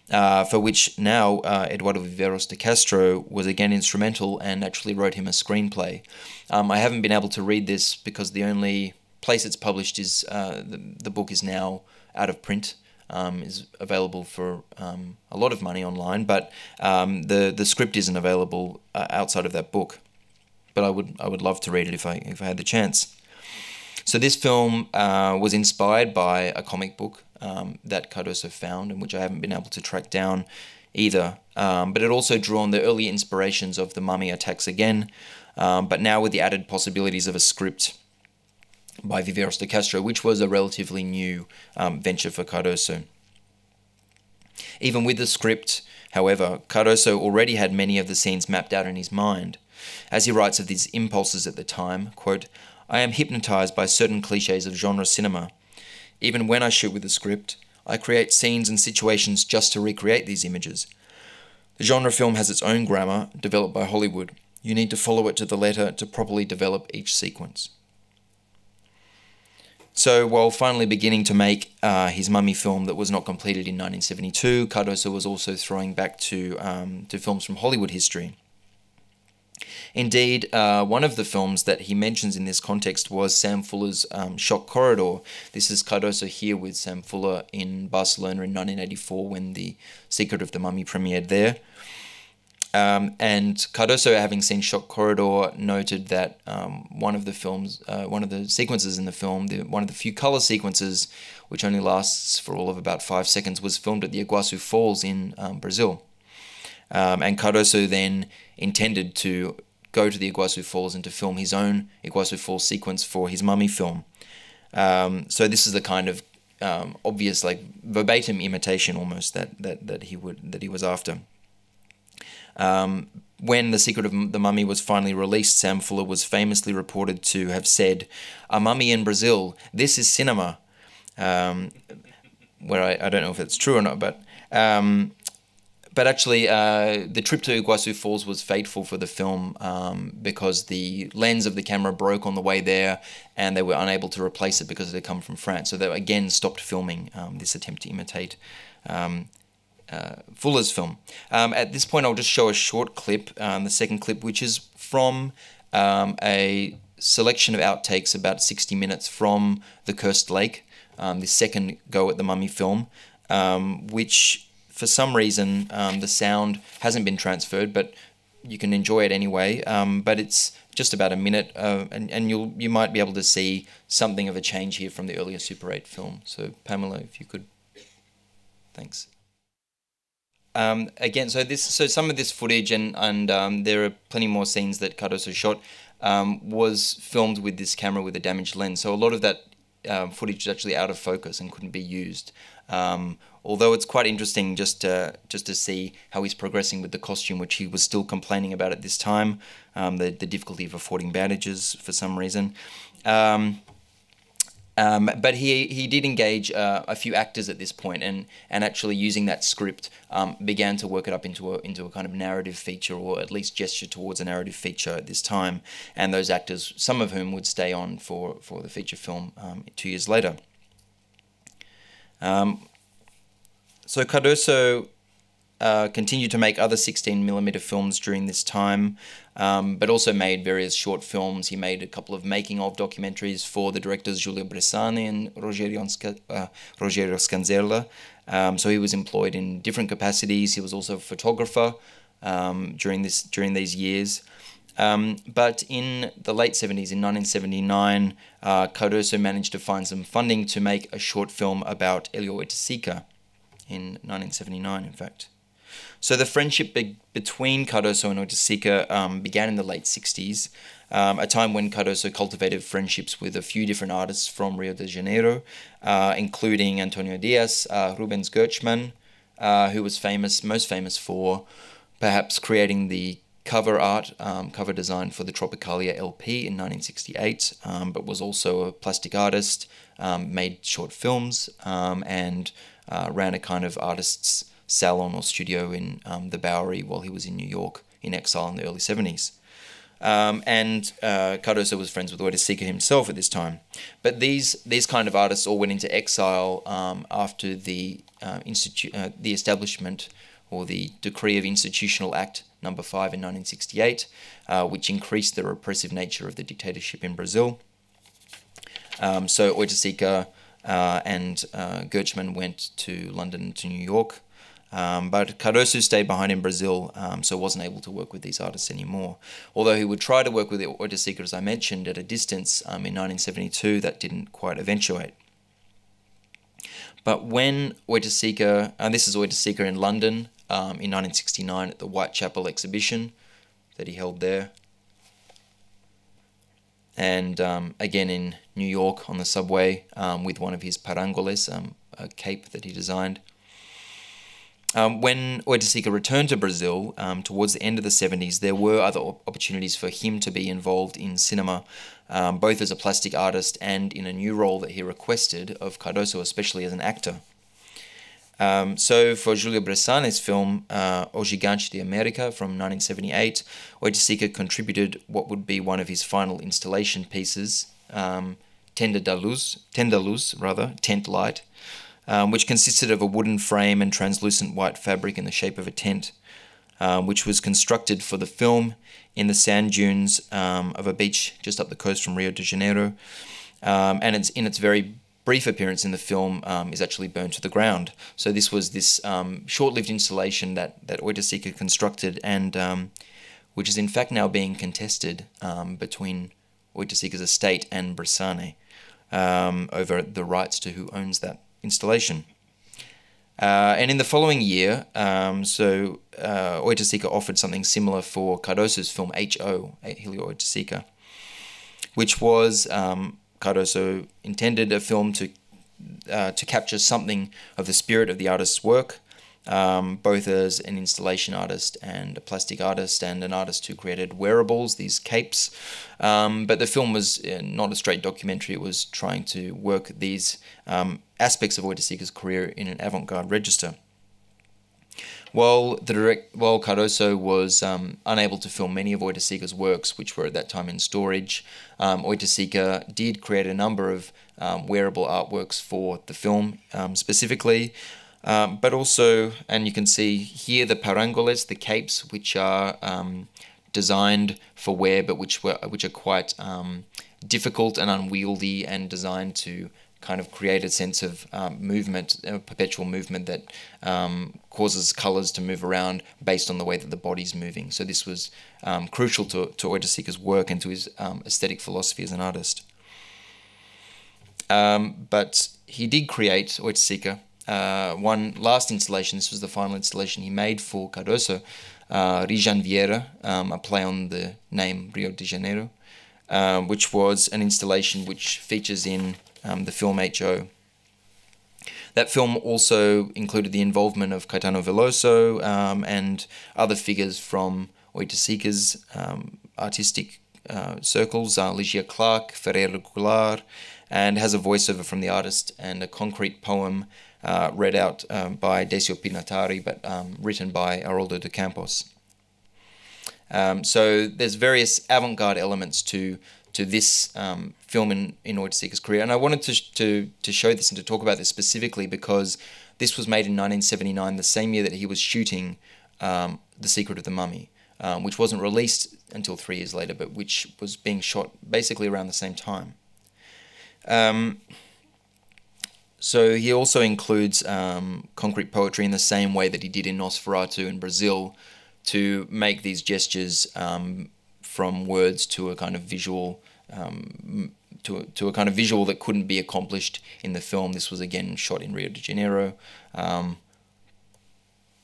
uh, for which now uh, Eduardo Viveiros de Castro was again instrumental and actually wrote him a screenplay. Um, I haven't been able to read this because the only place it's published is uh, the, the book is now out of print. Um, is available for um, a lot of money online, but um, the the script isn't available uh, outside of that book. But I would I would love to read it if I if I had the chance. So this film uh, was inspired by a comic book um, that Cardoso found, and which I haven't been able to track down either. Um, but it also drew on the early inspirations of the Mummy attacks again, um, but now with the added possibilities of a script by Viveiros de Castro, which was a relatively new um, venture for Cardoso. Even with the script, however, Cardoso already had many of the scenes mapped out in his mind. As he writes of these impulses at the time, quote, I am hypnotized by certain cliches of genre cinema. Even when I shoot with a script, I create scenes and situations just to recreate these images. The genre film has its own grammar, developed by Hollywood. You need to follow it to the letter to properly develop each sequence. So, while finally beginning to make uh, his mummy film that was not completed in 1972, Cardoso was also throwing back to, um, to films from Hollywood history. Indeed, uh, one of the films that he mentions in this context was Sam Fuller's um, Shock Corridor. This is Cardoso here with Sam Fuller in Barcelona in 1984 when The Secret of the Mummy premiered there. Um, and Cardoso, having seen Shock Corridor, noted that um, one of the films, uh, one of the sequences in the film, the, one of the few color sequences, which only lasts for all of about five seconds, was filmed at the Iguazu Falls in um, Brazil. Um, and Cardoso then intended to go to the Iguazu Falls and to film his own Iguazu Falls sequence for his mummy film. Um, so this is the kind of um, obvious, like verbatim imitation almost that, that, that he would that he was after. Um, when The Secret of the Mummy was finally released, Sam Fuller was famously reported to have said, A mummy in Brazil, this is cinema. Um, where I, I don't know if it's true or not, but. Um, but actually, uh, the trip to Iguazu Falls was fateful for the film um, because the lens of the camera broke on the way there and they were unable to replace it because it had come from France. So they again stopped filming um, this attempt to imitate um, uh, Fuller's film. Um, at this point, I'll just show a short clip, um, the second clip, which is from um, a selection of outtakes, about 60 minutes from The Cursed Lake, um, the second go at the Mummy film, um, which for some reason um, the sound hasn't been transferred, but you can enjoy it anyway. but it's just about a minute, uh, and, and you'll you might be able to see something of a change here from the earlier Super 8 film. So, Pamela, if you could. Thanks. Um, again, so this, so some of this footage, and and um, there are plenty more scenes that Cardoso shot, um, was filmed with this camera with a damaged lens. So a lot of that um, footage is actually out of focus and couldn't be used. Um, although it's quite interesting just to, just to see how he's progressing with the costume, which he was still complaining about at this time, um, the the difficulty of affording bandages for some reason. Um, but he he did engage uh, a few actors at this point, and and actually using that script um, began to work it up into a into a kind of narrative feature, or at least gesture towards a narrative feature at this time. And those actors, some of whom would stay on for for the feature film um, two years later. Um, so Cardoso uh, continued to make other 16 millimeter films during this time, um, but also made various short films. He made a couple of making of documentaries for the directors Julio Bressane and Rogerio, uh, Rogerio Sganzerla. Um, so he was employed in different capacities. He was also a photographer um, during this during these years. Um, but in the late 70s, in 1979, uh, Cardoso managed to find some funding to make a short film about Helio Oiticica in 1979, in fact. So the friendship be- between Cardoso and Oiticica um, began in the late 60s, um, a time when Cardoso cultivated friendships with a few different artists from Rio de Janeiro, uh, including Antonio Dias, uh, Rubens Gerchman, uh, who was famous, most famous for perhaps creating the cover art, um, cover design for the Tropicalia LP in 1968, um, but was also a plastic artist, um, made short films, um, and uh, ran a kind of artist's salon or studio in um, the Bowery while he was in New York in exile in the early 70s. Um, and uh, Cardoso was friends with Oiticica himself at this time. But these these kind of artists all went into exile um, after the uh, institu- uh, the establishment or the decree of Institutional Act Number Five in 1968, uh, which increased the repressive nature of the dictatorship in Brazil. Um, so Oiticica uh, and uh, Gerchman went to London to New York. Um, but Cardoso stayed behind in Brazil, um, so wasn't able to work with these artists anymore. Although he would try to work with Oiticica, as I mentioned, at a distance um, in 1972, that didn't quite eventuate. But when Oiticica, and this is Oiticica in London um, in 1969 at the Whitechapel exhibition that he held there, and um, again in New York on the subway um, with one of his parangoles, a cape that he designed. Um, when Oiticica returned to Brazil um, towards the end of the 70s, there were other opportunities for him to be involved in cinema, um, both as a plastic artist and in a new role that he requested of Cardoso, especially as an actor. Um, so for Julio Bressane's film uh, O Gigante de America from 1978, Oiticica contributed what would be one of his final installation pieces, um, Tenda da Luz, Tenda Luz rather, Tent Light, um, which consisted of a wooden frame and translucent white fabric in the shape of a tent, um, which was constructed for the film in the sand dunes um, of a beach just up the coast from Rio de Janeiro. Um, and it's in its very brief appearance in the film um, is actually burned to the ground. So this was this um, short-lived installation that that Oiticica constructed and which is in fact now being contested between Oiticica's estate and Bressane over the rights to who owns that installation. Uh, and in the following year, um, so uh, Oiticica offered something similar for Cardoso's film H.O., Helio Oiticica, which was um, Cardoso intended a film to uh, to capture something of the spirit of the artist's work, um, both as an installation artist and a plastic artist and an artist who created wearables, these capes. Um, but the film was uh, not a straight documentary, it was trying to work these um, aspects of Oiticica's career in an avant garde register. While the direct, while Cardoso was um, unable to film many of Oiticica's works, which were at that time in storage, um, Oiticica did create a number of um, wearable artworks for the film. Um, specifically, um, but also, and you can see here the parangoles, the capes, which are um, designed for wear, but which were which are quite um, difficult and unwieldy, and designed to kind of create a sense of um, movement, a perpetual movement that um, causes colors to move around based on the way that the body's moving. So this was um, crucial to, to Oiticica's work and to his aesthetic philosophy as an artist. but he did create Oiticica uh, one last installation. This was the final installation he made for Cardoso, uh, Rijanviera, um, a play on the name Rio de Janeiro, uh, which was an installation which features in um, the film H.O. That film also included the involvement of Caetano Veloso um, and other figures from Oiticica's um, artistic uh, circles, uh, Lygia Clark, Ferreira Gullar, and has a voiceover from the artist and a concrete poem uh, read out um, by Decio Pignatari, but um, written by Haroldo de Campos. Um, so there's various avant-garde elements to to this um, film in, in Oiticica's career, and I wanted to, to to show this and to talk about this specifically because this was made in 1979, the same year that he was shooting um, The Secret of the Mummy, um, which wasn't released until three years later, but which was being shot basically around the same time. Um, so he also includes um, concrete poetry in the same way that he did in Nosferatu in Brazil to make these gestures um, from words to a kind of visual um, to, a, to a kind of visual that couldn't be accomplished in the film. This was again shot in Rio de Janeiro, um,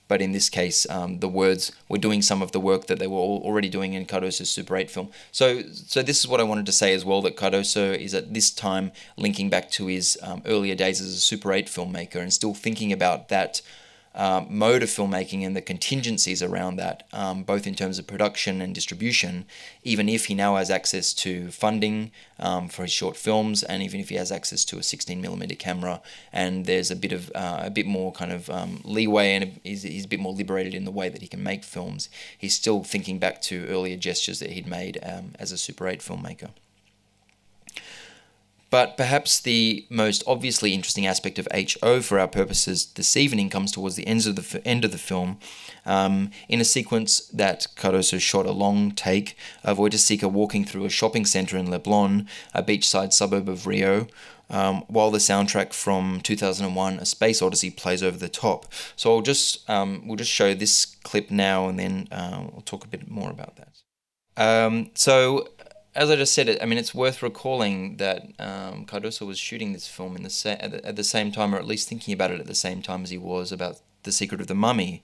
but in this case, um, the words were doing some of the work that they were already doing in Cardoso's Super 8 film. So, so this is what I wanted to say as well that Cardoso is at this time linking back to his um, earlier days as a Super 8 filmmaker and still thinking about that um, mode of filmmaking and the contingencies around that, um, both in terms of production and distribution, even if he now has access to funding um, for his short films, and even if he has access to a 16mm camera, and there's a bit of uh, a bit more kind of um, leeway and he's, he's a bit more liberated in the way that he can make films, he's still thinking back to earlier gestures that he'd made um, as a Super 8 filmmaker. But perhaps the most obviously interesting aspect of HO for our purposes this evening comes towards the ends of the end of the film, um, in a sequence that Cardoso shot a long take of Oiticica walking through a shopping centre in Leblon, a beachside suburb of Rio, um, while the soundtrack from 2001 A Space Odyssey plays over the top. So I'll just um, we'll just show this clip now and then uh, we'll talk a bit more about that. Um, so as I just said, I mean, it's worth recalling that um, Cardoso was shooting this film in the sa- at, the, at the same time, or at least thinking about it at the same time as he was about The Secret of the Mummy.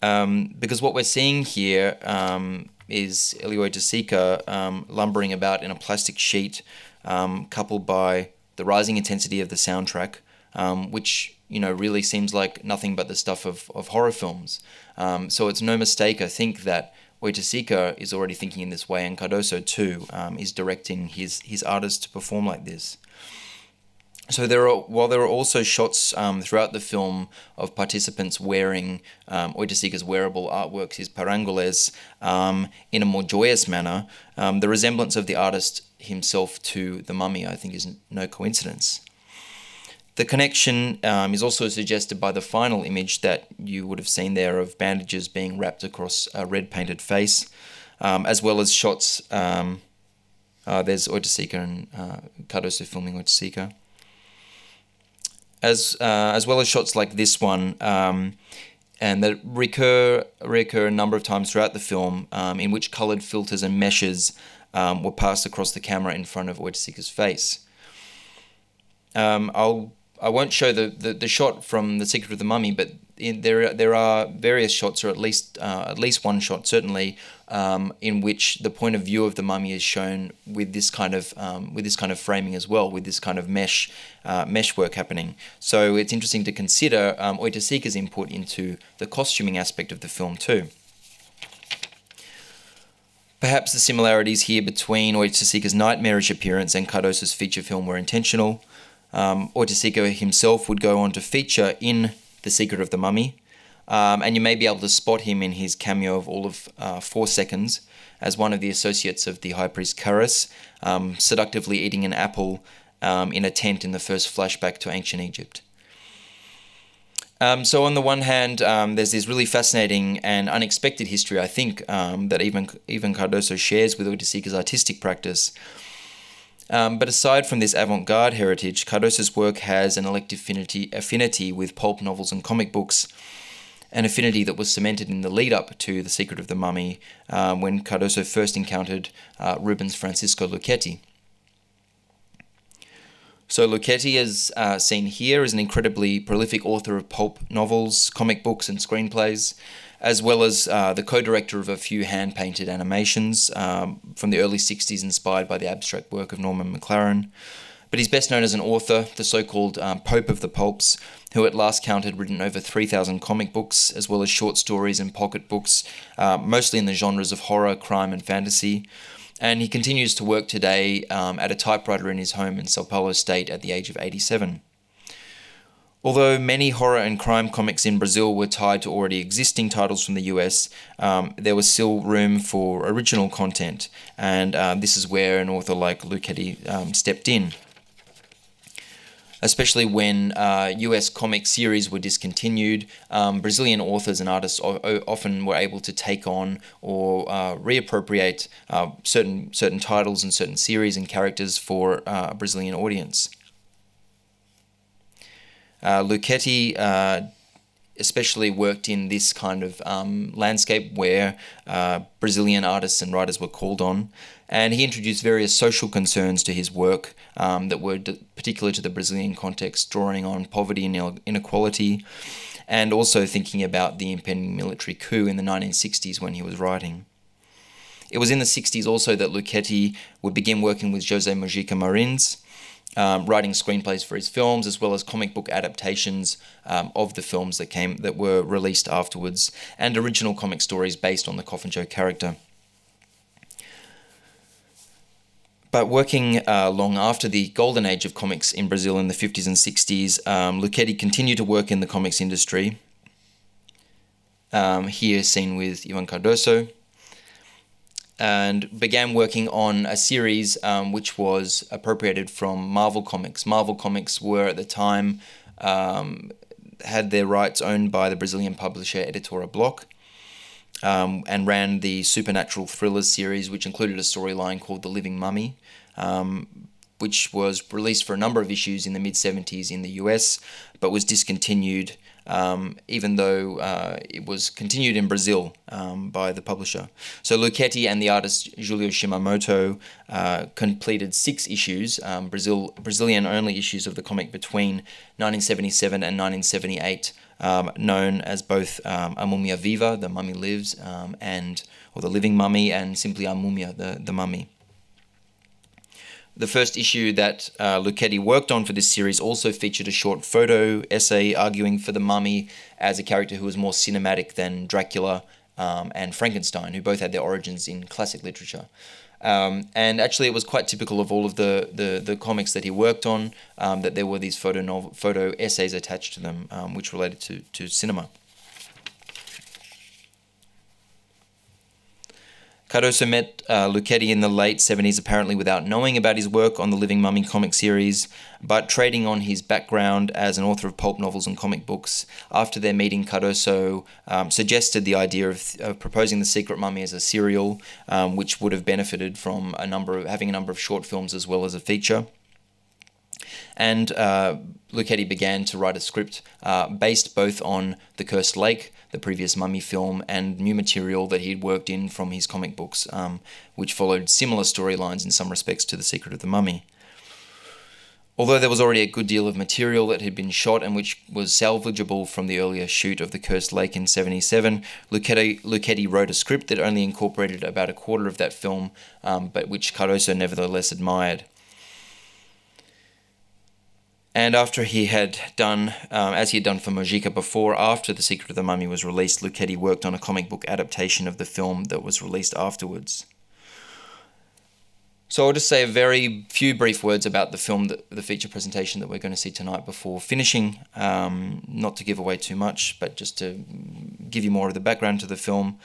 Um, because what we're seeing here um, is Hélio Oiticica um, lumbering about in a plastic sheet, um, coupled by the rising intensity of the soundtrack, um, which you know really seems like nothing but the stuff of, of horror films. Um, so it's no mistake, I think, that Oiticica is already thinking in this way, and Cardoso too um, is directing his his artists to perform like this. So there are while there are also shots um, throughout the film of participants wearing um, wearable artworks, his parangoles, um, in a more joyous manner. Um, the resemblance of the artist himself to the mummy, I think, is no coincidence. The connection um, is also suggested by the final image that you would have seen there of bandages being wrapped across a red painted face, um, as well as shots. Um, uh, there's Oiticica and uh, Cardoso filming Oiticica. As, uh, as well as shots like this one, um, and that recur, recur a number of times throughout the film, um, in which coloured filters and meshes um, were passed across the camera in front of Oiticica's face. I'll I won't show the, the, the, shot from The Secret of the Mummy, but in, there there are various shots, or at least uh, at least one shot certainly, um, in which the point of view of the mummy is shown with this kind of um, with this kind of framing as well, with this kind of mesh uh, mesh work happening. So it's interesting to consider um, Oiticica's input into the costuming aspect of the film too. Perhaps the similarities here between Oiticica's nightmarish appearance and Cardoso's feature film were intentional. Um, himself would go on to feature in The Secret of the Mummy, um, and you may be able to spot him in his cameo of all of uh, four seconds as one of the associates of the high priest Kharis, um, seductively eating an apple um, in a tent in the first flashback to ancient Egypt. Um, so on the one hand, um, there's this really fascinating and unexpected history, I think, um, that even even Cardoso shares with Oiticica's artistic practice. Um, but aside from this avant garde heritage, Cardoso's work has an elective affinity, affinity with pulp novels and comic books, an affinity that was cemented in the lead up to The Secret of the Mummy um, when Cardoso first encountered uh, Rubens Francisco Lucchetti. So Lucchetti is uh, seen here as an incredibly prolific author of pulp novels, comic books, and screenplays as well as uh, the co-director of a few hand-painted animations um, from the early 60s inspired by the abstract work of Norman McLaren. But he's best known as an author, the so-called um, Pope of the Pulps, who at last count had written over 3,000 comic books, as well as short stories and pocket books, uh, mostly in the genres of horror, crime and fantasy. And he continues to work today um, at a typewriter in his home in Sao Paulo State at the age of 87. Although many horror and crime comics in Brazil were tied to already existing titles from the US, um, there was still room for original content, and uh, this is where an author like Lucchetti um, stepped in. Especially when uh, US comic series were discontinued, um, Brazilian authors and artists often were able to take on or uh, reappropriate uh, certain certain titles and certain series and characters for uh, a Brazilian audience. Uh, Lucchetti uh, especially worked in this kind of um, landscape where uh, Brazilian artists and writers were called on. And he introduced various social concerns to his work um, that were particular to the Brazilian context, drawing on poverty and inequality. and also thinking about the impending military coup in the 1960s when he was writing. It was in the 60s also that Lucchetti would begin working with Jose Mojica Marins, um, writing screenplays for his films as well as comic book adaptations um, of the films that came that were released afterwards, and original comic stories based on the Coffin Joe character. But working uh, long after the golden age of comics in Brazil in the 50s and 60s, um, continued to work in the comics industry. Um, here seen with Ivan Cardoso, and began working on a series um, which was appropriated from Marvel Comics. Marvel Comics were at the time um, had their rights owned by the Brazilian publisher Editora Bloch um, and ran the supernatural thrillers series, which included a storyline called The Living Mummy, um, which was released for a number of issues in the mid 70s in the US, but was discontinued. Um, even though uh, it was continued in Brazil um, by the publisher. So Lucchetti and the artist Julio Shimamoto uh, completed six issues, um, Brazil Brazilian only issues of the comic between 1977 and 1978, um, known as both um, A Mumia Viva, the mummy lives, um, and or the living mummy, and simply A Mumia, the, the mummy. The first issue that uh, Lucchetti worked on for this series also featured a short photo essay arguing for the mummy as a character who was more cinematic than Dracula um, and Frankenstein, who both had their origins in classic literature. Um, and actually, it was quite typical of all of the, the, the comics that he worked on um, that there were these photo novel, photo essays attached to them, um, which related to, to cinema. Cardoso met uh, Lucchetti in the late 70s, apparently without knowing about his work on the Living Mummy comic series, but trading on his background as an author of pulp novels and comic books. After their meeting, Cardoso um, suggested the idea of, of, proposing The Secret Mummy as a serial, um, which would have benefited from a number of having a number of short films as well as a feature. And uh, Lucchetti began to write a script uh, based both on The Cursed Lake, the previous Mummy film, and new material that he'd worked in from his comic books, um, which followed similar storylines in some respects to The Secret of the Mummy. Although there was already a good deal of material that had been shot and which was salvageable from the earlier shoot of The Cursed Lake in 77, Lucchetti, Lucchetti wrote a script that only incorporated about a quarter of that film, um, but which Cardoso nevertheless admired. And after he had done, um, as he had done for Mojica before, after The Secret of the Mummy was released, Lucchetti worked on a comic book adaptation of the film that was released afterwards. So I'll just say a very few brief words about the film, that, the feature presentation that we're going to see tonight before finishing. Um, not to give away too much, but just to give you more of the background to the film.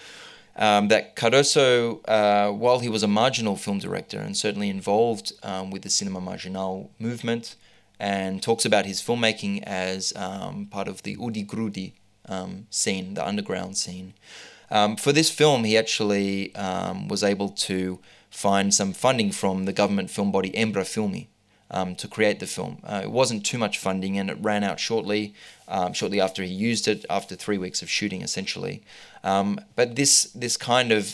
Um, that Cardoso, uh, while he was a marginal film director and certainly involved um, with the cinema marginal movement, and talks about his filmmaking as um, part of the Udi Grudi um, scene, the underground scene. Um, for this film, he actually um, was able to find some funding from the government film body Embrafilme um, to create the film. Uh, it wasn't too much funding, and it ran out shortly, um, shortly after he used it, after three weeks of shooting, essentially. But this this kind of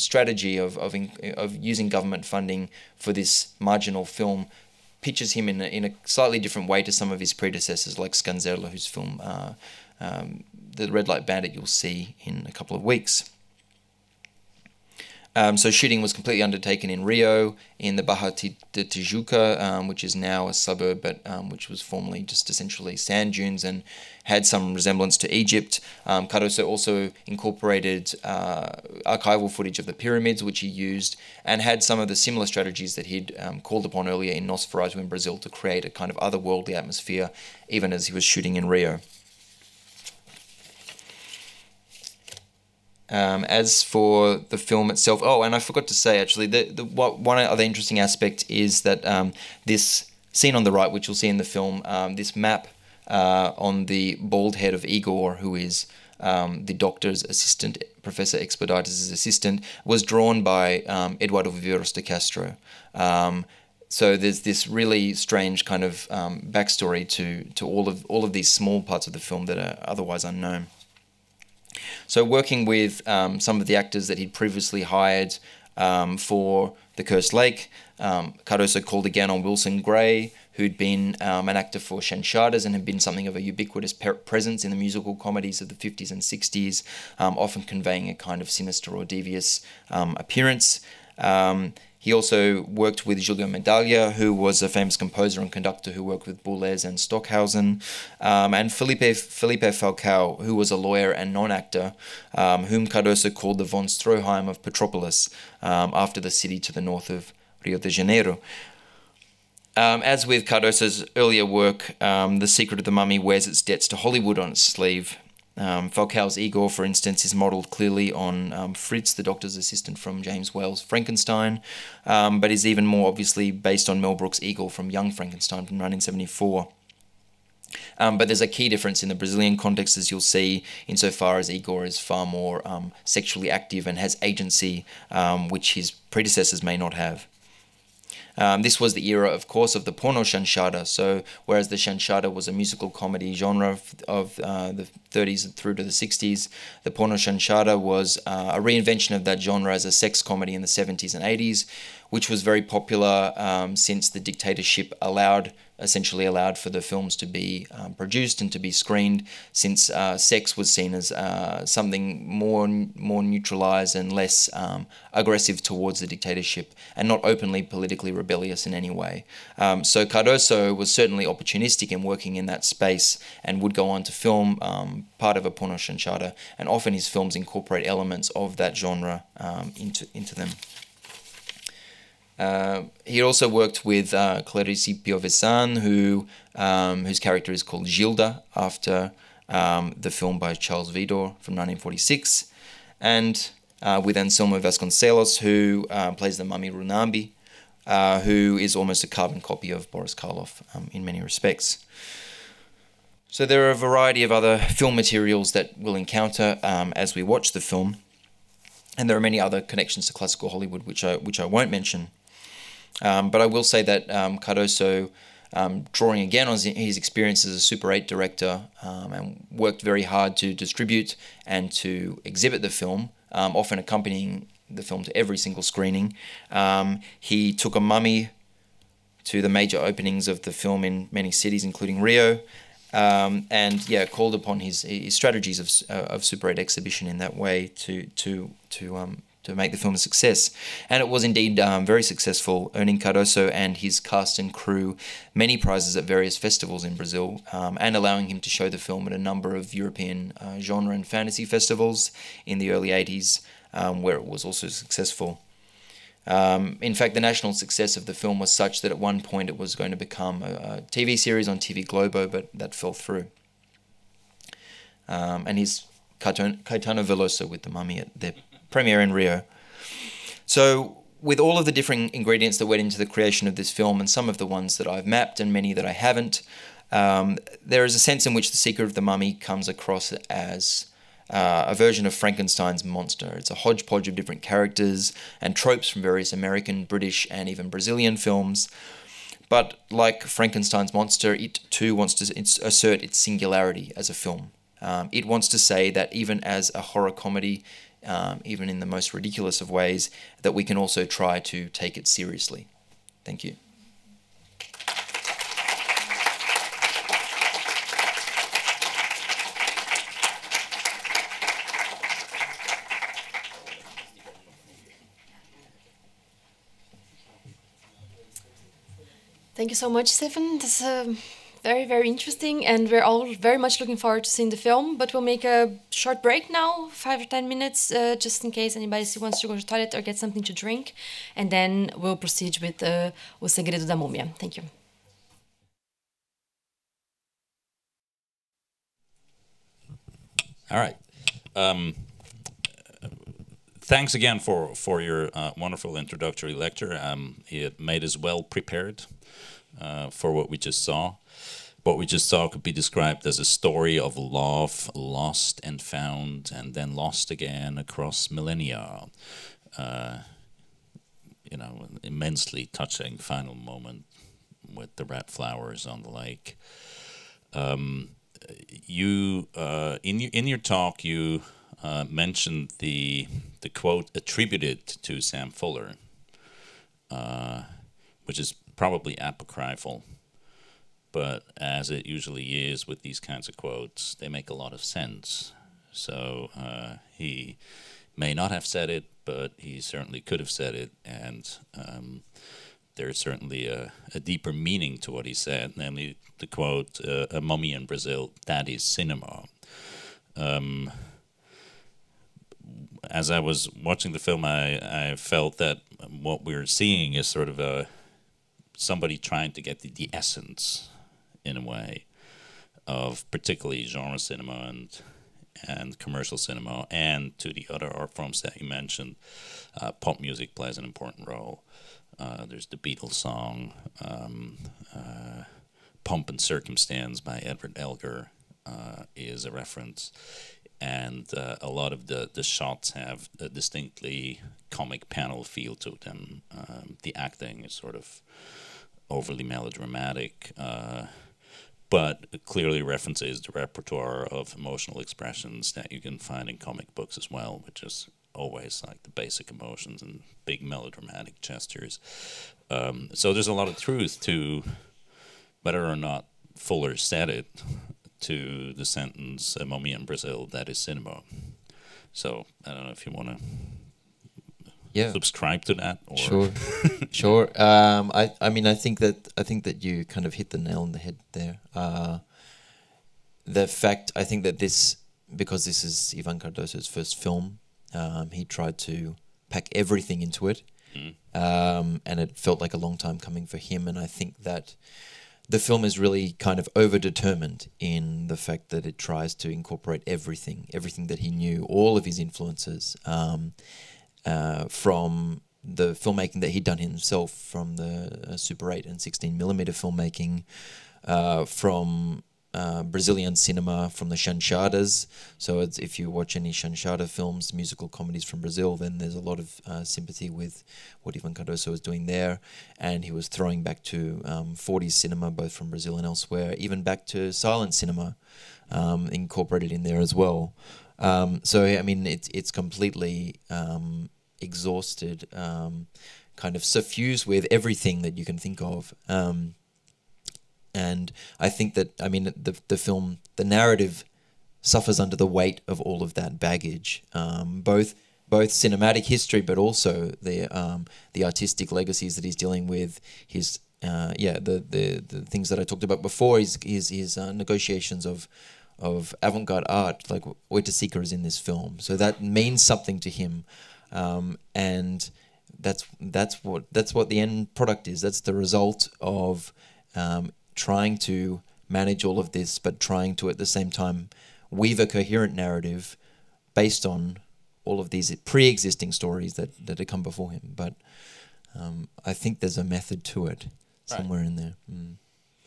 strategy of of, in, of using government funding for this marginal film pictures him in a, in a slightly different way to some of his predecessors, like Sganzerla, whose film uh, um, The Red Light Bandit you'll see in a couple of weeks. Um, so shooting was completely undertaken in Rio, in the Barra de Tijuca, um, which is now a suburb, but um, which was formerly just essentially sand dunes and had some resemblance to Egypt. Um, also incorporated uh, archival footage of the pyramids, which he used, and had some of the similar strategies that he'd um, called upon earlier in Nosferatu in Brazil to create a kind of otherworldly atmosphere, even as he was shooting in Rio. Um, as for the film itself, oh, and I forgot to say actually, the, the what, one other interesting aspect is that um, this scene on the right, which you'll see in the film, um, this map uh, on the bald head of Igor, who is um, the doctor's assistant, Professor Expeditus' assistant, was drawn by um, Eduardo Viveiros de Castro. Um, so there's this really strange kind of backstory to, to all of all of these small parts of the film that are otherwise unknown. So, working with um, some of the actors that he'd previously hired um, for The Cursed Lake. Um, Cardoso called again on Wilson Grey, who'd been um, an actor for Chanchadas and had been something of a ubiquitous presence in the musical comedies of the 50s and 60s, um, often conveying a kind of sinister or devious um, appearance. Um, he also worked with Julio Medaglia, who was a famous composer and conductor who worked with Boulez and Stockhausen, um, and Felipe, Felipe Falcao, who was a lawyer and non-actor, um, whom Cardoso called the von Stroheim of Petropolis, after the city to the north of Rio de Janeiro. Um, as with Cardoso's earlier work, um, The Secret of the Mummy wears its debts to Hollywood on its sleeve. Um, Falcao's Igor, for instance, is modelled clearly on um, Fritz, the doctor's assistant from James Whale's Frankenstein, um, but is even more obviously based on Mel Brooks' Igor from Young Frankenstein from 1974. Um, but there's a key difference in the Brazilian context, as you'll see, insofar as Igor is far more um, sexually active and has agency, um, which his predecessors may not have. Um, this was the era, of course, of the porno chanchada. So, whereas the chanchada was a musical comedy genre of, of uh, the 30s through to the 60s, the porno chanchada was uh, a reinvention of that genre as a sex comedy in the 70s and 80s, which was very popular um, since the dictatorship allowed essentially allowed for the films to be um, produced and to be screened, since uh, sex was seen as uh, something more more neutralized and less um, aggressive towards the dictatorship, and not openly politically rebellious in any way. Um, so Cardoso was certainly opportunistic in working in that space, and would go on to film um, part of a porno chanchada, and often his films incorporate elements of that genre um, into into them. Uh, he also worked with uh, Clarice Piovesan, who um, whose character is called Gilda after um, the film by Charles Vidor from 1946, and uh, with Anselmo Vasconcelos, who uh, plays the mummy Runambi, uh, who is almost a carbon copy of Boris Karloff um, in many respects. So there are a variety of other film materials that we'll encounter um, as we watch the film, and there are many other connections to classical Hollywood which I which I won't mention. Um, but I will say that um, Cardoso, um, drawing again on his experience as a Super 8 director, um, and worked very hard to distribute and to exhibit the film, um, often accompanying the film to every single screening. Um, he took a mummy to the major openings of the film in many cities, including Rio. Um, and yeah, called upon his, his strategies of, uh, of Super 8 exhibition in that way to to to um, to make the film a success. And it was indeed um, very successful, earning Cardoso and his cast and crew many prizes at various festivals in Brazil, um, and allowing him to show the film at a number of European uh, genre and fantasy festivals in the early 80s, um, where it was also successful. Um, in fact, the national success of the film was such that at one point it was going to become a, a TV series on TV Globo, but that fell through. Um, and he's Caetano Veloso with the mummy at their premiere in Rio. So, with all of the different ingredients that went into the creation of this film, and some of the ones that I've mapped and many that I haven't, um, there is a sense in which The Secret of the Mummy comes across as uh, a version of Frankenstein's monster. It's a hodgepodge of different characters and tropes from various American, British, and even Brazilian films. But like Frankenstein's monster, it too wants to assert its singularity as a film. Um, it wants to say that even as a horror comedy, um, even in the most ridiculous of ways, that we can also try to take it seriously. Thank you. Thank you so much, um very, very interesting, and we're all very much looking forward to seeing the film. But we'll make a short break now, five or ten minutes, uh, just in case anybody wants to go to the toilet or get something to drink, and then we'll proceed with uh, O Segredo da Múmia. Thank you. All right. Um, thanks again for for your uh, wonderful introductory lecture. Um, it made us well prepared uh, for what we just saw what we just saw could be described as a story of love lost and found and then lost again across millennia. Uh, you know, an immensely touching final moment with the red flowers on the lake. Um, you uh, in your in your talk you uh, mentioned the the quote attributed to Sam Fuller, uh, which is probably apocryphal, but as it usually is with these kinds of quotes, they make a lot of sense. So uh, he may not have said it, but he certainly could have said it, and um, there's certainly a, a, deeper meaning to what he said, namely the quote, uh, "A mummy in Brazil, that is cinema." Um, as I was watching the film, I, I felt that what we're seeing is sort of a somebody trying to get the, the essence, in a way, of particularly genre cinema and and commercial cinema, and to the other art forms that you mentioned. Uh, pop music plays an important role. Uh, there's the Beatles song, um, uh, "Pomp and Circumstance" by Edward Elgar uh, is a reference and uh, a lot of the, the shots have a distinctly comic panel feel to them. Um, the acting is sort of overly melodramatic, but clearly references the repertoire of emotional expressions that you can find in comic books as well, which is always like the basic emotions and big melodramatic gestures. Um, so there's a lot of truth to whether or not Fuller said it to the sentence "A mummy in Brazil that is cinema." So I don't know if you want to yeah. subscribe to that. Or sure, sure. Um, I I mean I think that I think that you kind of hit the nail on the head there. Uh, the fact I think that this because this is Ivan Cardoso's first film, um, he tried to pack everything into it, mm. um, and it felt like a long time coming for him. And I think that the film is really kind of overdetermined in the fact that it tries to incorporate everything, everything that he knew, all of his influences um, uh, from the filmmaking that he'd done himself, from the uh, Super 8 and 16 millimeter filmmaking, uh, from uh, Brazilian cinema from the chanchadas. So if you watch any chanchada films, musical comedies from Brazil, then there's a lot of uh, sympathy with what Ivan Cardoso was doing there. And he was throwing back to um, 40s cinema, both from Brazil and elsewhere, even back to silent cinema, um, incorporated in there as well. Um, so, I mean, it's, it's completely um, exhausted, um, kind of suffused with everything that you can think of. Um, and I think that I mean the the film the narrative suffers under the weight of all of that baggage, um, both both cinematic history, but also the um, the artistic legacies that he's dealing with. His uh, yeah, the, the the things that I talked about before. His his his uh, negotiations of of avant-garde art, like Oiticica is in this film, so that means something to him, um, and that's that's what that's what the end product is. That's the result of um, trying to manage all of this, but trying to at the same time weave a coherent narrative based on all of these pre-existing stories that that have come before him. But um, I think there's a method to it somewhere right. in there. Mm.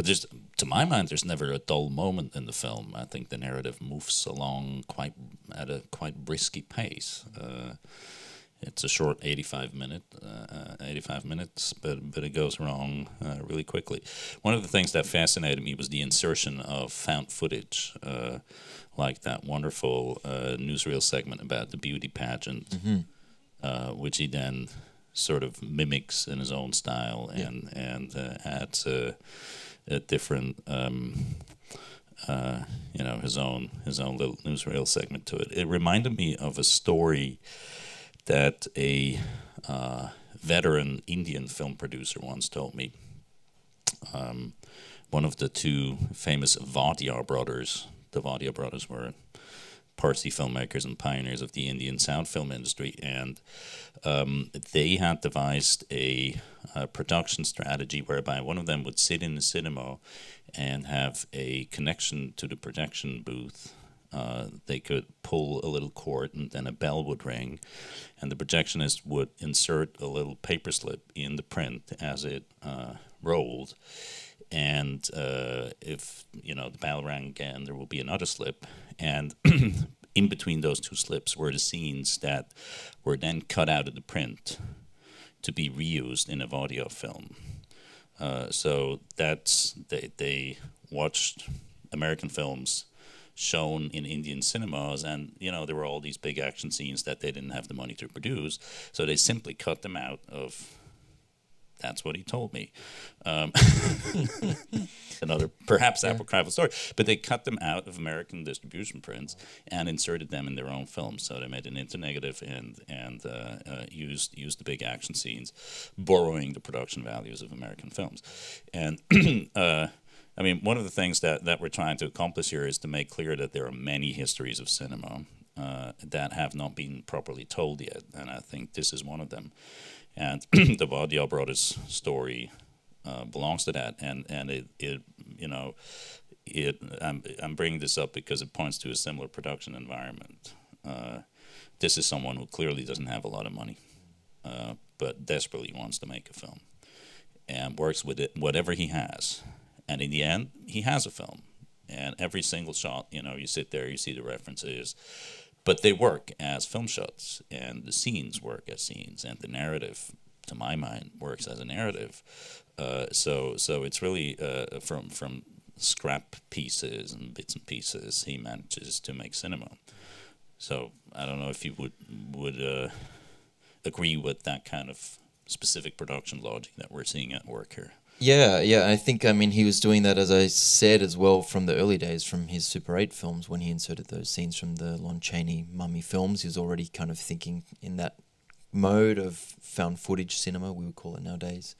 But there's, to my mind, there's never a dull moment in the film. I think the narrative moves along quite at a quite brisky pace. Uh, it's a short 85 minute, uh, 85 minutes, but but it goes wrong uh, really quickly. One of the things that fascinated me was the insertion of found footage, uh, like that wonderful uh, newsreel segment about the beauty pageant, mm-hmm. Uh, which he then sort of mimics in his own style and yeah. and uh, adds a, a different. Um, uh, you know his own his own little newsreel segment to it. It reminded me of a story that a uh, veteran Indian film producer once told me. Um, one of the two famous Wadia brothers, the Wadia brothers were Parsi filmmakers and pioneers of the Indian sound film industry, and um, they had devised a, a, production strategy whereby one of them would sit in the cinema and have a connection to the projection booth. Uh, they could pull a little cord and then a bell would ring and the projectionist would insert a little paper slip in the print as it uh, rolled and uh, if you know the bell rang again there will be another slip and in between those two slips were the scenes that were then cut out of the print to be reused in a vaudeville film uh, so that's they, they watched american films shown in Indian cinemas, and you know there were all these big action scenes that they didn't have the money to produce, so they simply cut them out of. That's what he told me. Um, another perhaps apocryphal story, but they cut them out of American distribution prints and inserted them in their own films. So they made an internegative and and uh, uh, used used the big action scenes, borrowing the production values of American films, and. uh, I mean, one of the things that, that we're trying to accomplish here is to make clear that there are many histories of cinema uh, that have not been properly told yet, and I think this is one of them. And the Wadia brothers story uh, belongs to that, and and it, it you know it I'm I'm bringing this up because it points to a similar production environment. Uh, this is someone who clearly doesn't have a lot of money, uh, but desperately wants to make a film, and works with it whatever he has, and in the end, he has a film, and every single shot, you know, you sit there, you see the references. But they work as film shots, and the scenes work as scenes, and the narrative, to my mind, works as a narrative uh, so so it's really uh, from from scrap pieces and bits and pieces he manages to make cinema. So I don't know if you would would uh, agree with that kind of specific production logic that we're seeing at work here. Yeah, yeah. I think I mean he was doing that as I said as well from the early days from his Super Eight films when he inserted those scenes from the Lon Chaney Mummy films. He was already kind of thinking in that mode of found footage cinema we would call it nowadays.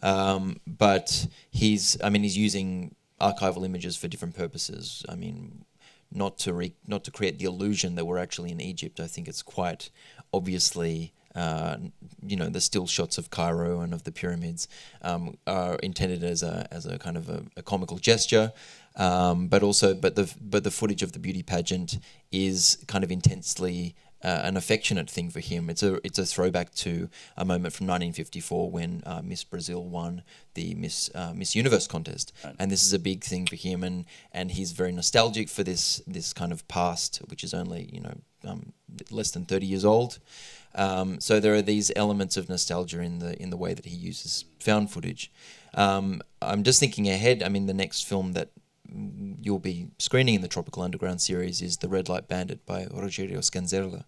Um, but he's, I mean, he's using archival images for different purposes. I mean, not to re- not to create the illusion that we're actually in Egypt. I think it's quite obviously. Uh, you know the still shots of Cairo and of the pyramids um, are intended as a as a kind of a, a comical gesture, um, but also but the but the footage of the beauty pageant is kind of intensely uh, an affectionate thing for him. It's a it's a throwback to a moment from 1954 when uh, Miss Brazil won the Miss uh, Miss Universe contest, right. and this is a big thing for him, and and he's very nostalgic for this this kind of past, which is only you know um, less than 30 years old. Um, so there are these elements of nostalgia in the in the way that he uses found footage. Um, I'm just thinking ahead. I mean, the next film that you'll be screening in the Tropical Underground series is The Red Light Bandit by Rogerio Sganzerla.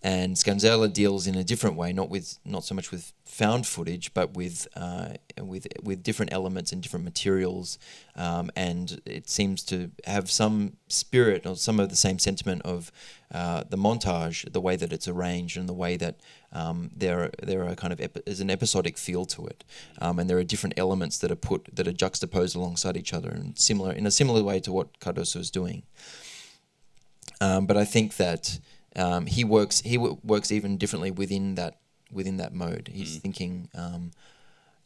And Sganzerla deals in a different way, not with not so much with found footage, but with uh, with with different elements and different materials, um, and it seems to have some spirit or some of the same sentiment of uh, the montage, the way that it's arranged, and the way that um, there there are kind of epi- there's an episodic feel to it, um, and there are different elements that are put that are juxtaposed alongside each other, and similar in a similar way to what Cardoso is doing. Um, but I think that um, he works he w- works even differently within that within that mode. He's mm. thinking. Um,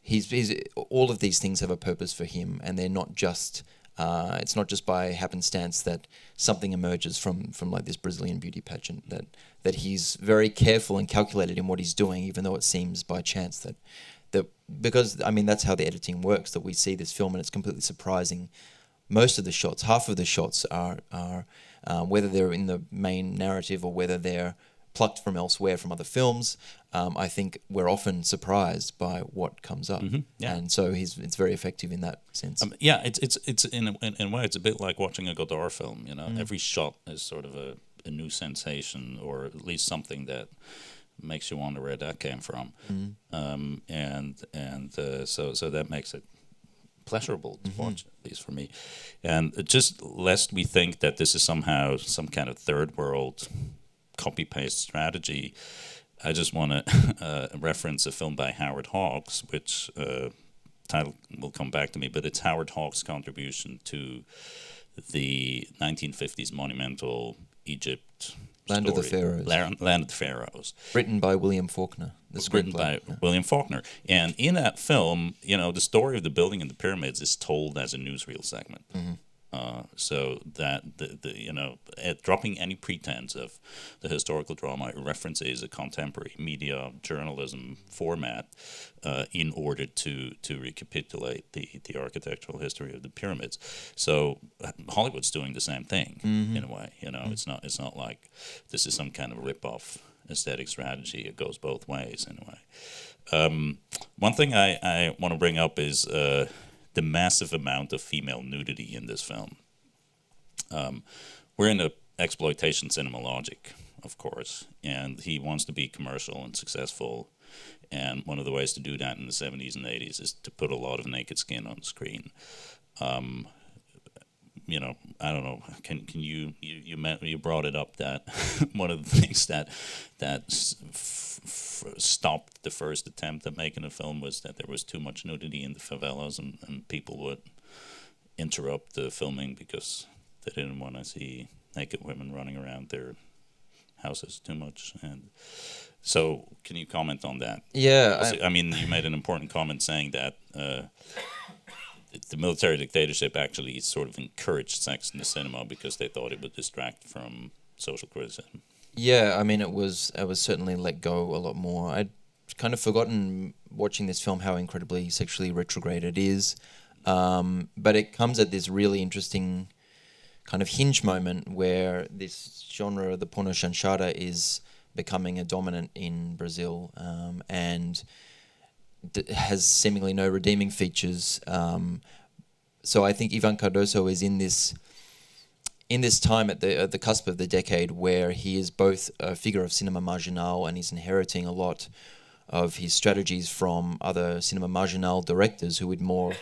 he's, he's all of these things have a purpose for him, and they're not just uh, it's not just by happenstance that something emerges from from like this Brazilian beauty pageant. That that he's very careful and calculated in what he's doing, even though it seems by chance that that because I mean that's how the editing works. That we see this film and it's completely surprising. Most of the shots, half of the shots are are uh, whether they're in the main narrative or whether they're plucked from elsewhere from other films. Um, I think we're often surprised by what comes up, mm-hmm, yeah. and so he's it's very effective in that sense. Um, yeah, it's it's it's in a, in, in, a way it's a bit like watching a Godard film. You know, mm. every shot is sort of a, a new sensation, or at least something that makes you wonder where that came from, mm. um, and and uh, so so that makes it pleasurable to mm-hmm. watch, at least for me. And just lest we think that this is somehow some kind of third world copy paste strategy, I just want to uh, reference a film by Howard Hawks, which uh, title will come back to me, but it's Howard Hawks' contribution to the 1950s monumental Egypt Land story. of the Pharaohs. Land, Land, of the Pharaohs. Written by William Faulkner. The written by yeah. William Faulkner. And in that film, you know, the story of the building of the pyramids is told as a newsreel segment. Mm-hmm. Uh, so that the, the you know dropping any pretense of the historical drama references a contemporary media journalism format uh, in order to to recapitulate the, the architectural history of the pyramids. So uh, Hollywood's doing the same thing mm-hmm. in a way. You know, mm-hmm. it's not it's not like this is some kind of rip off aesthetic strategy. It goes both ways in a way. Um, one thing I, I want to bring up is uh, the massive amount of female nudity in this film. Um, we're in a exploitation cinema logic, of course, and he wants to be commercial and successful. And one of the ways to do that in the 70s and 80s is to put a lot of naked skin on screen. Um, you know, I don't know. Can can you you you, met, you brought it up that one of the things that that f- f- stopped the first attempt at making a film was that there was too much nudity in the favelas and, and people would interrupt the filming because they didn't want to see naked women running around their houses too much and so can you comment on that Yeah, I, I mean you made an important comment saying that uh, the military dictatorship actually sort of encouraged sex in the cinema because they thought it would distract from social criticism. Yeah, I mean, it was it was certainly let go a lot more. I'd kind of forgotten watching this film how incredibly sexually retrograde it is, um, but it comes at this really interesting kind of hinge moment where this genre, of the porno chanchada, is becoming a dominant in Brazil um, and has seemingly no redeeming features. Um, so I think Ivan Cardoso is in this in this time at the at the cusp of the decade where he is both a figure of cinema marginal and he's inheriting a lot of his strategies from other cinema marginal directors who would more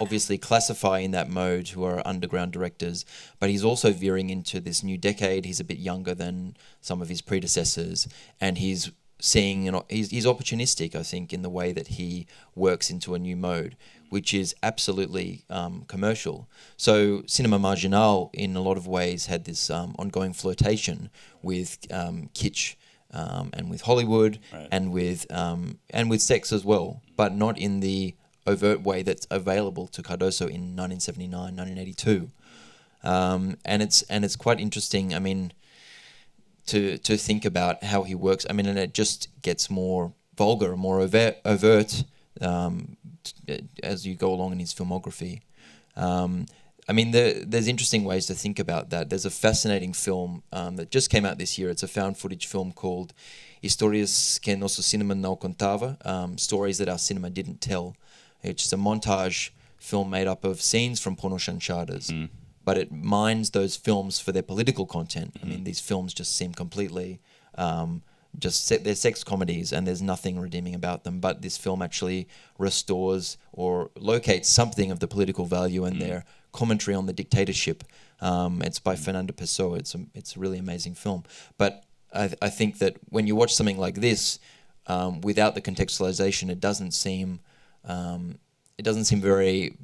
obviously classify in that mode who are underground directors but he's also veering into this new decade he's a bit younger than some of his predecessors and he's seeing you know he's, he's opportunistic i think in the way that he works into a new mode which is absolutely um, commercial. So cinema marginal in a lot of ways had this um, ongoing flirtation with um, kitsch um, and with hollywood Right. and with um, and with sex as well but not in the overt way that's available to cardoso in 1979 1982 um, and it's and it's quite interesting. I mean to to think about how he works. I mean, and it just gets more vulgar, more overt, overt um, as you go along in his filmography. Um, I mean, there, there's interesting ways to think about that. There's a fascinating film um, that just came out this year. It's a found footage film called Histórias que nosso cinema não contava, um, stories that our cinema didn't tell. It's a montage film made up of scenes from porno chanchadas but it mines those films for their political content. I mean, these films just seem completely um, just se- they're sex comedies, and there's nothing redeeming about them. But this film actually restores or locates something of the political value in their commentary on the dictatorship. Um, it's by Fernando Pessoa. It's a, it's a really amazing film. But I, I think that when you watch something like this, um, without the contextualization, it doesn't seem um, it doesn't seem very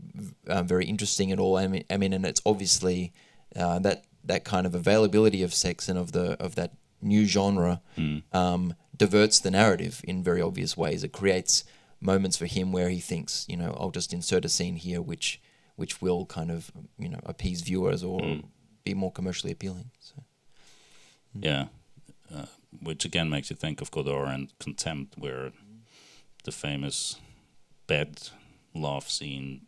uh, very interesting at all. I mean, I mean, and it's obviously uh, that that kind of availability of sex and of the of that new genre um, diverts the narrative in very obvious ways. It creates moments for him where he thinks, you know, I'll just insert a scene here which which will kind of you know appease viewers or be more commercially appealing. So. Yeah, uh, which again makes you think of Godard and Contempt, where the famous bed love scene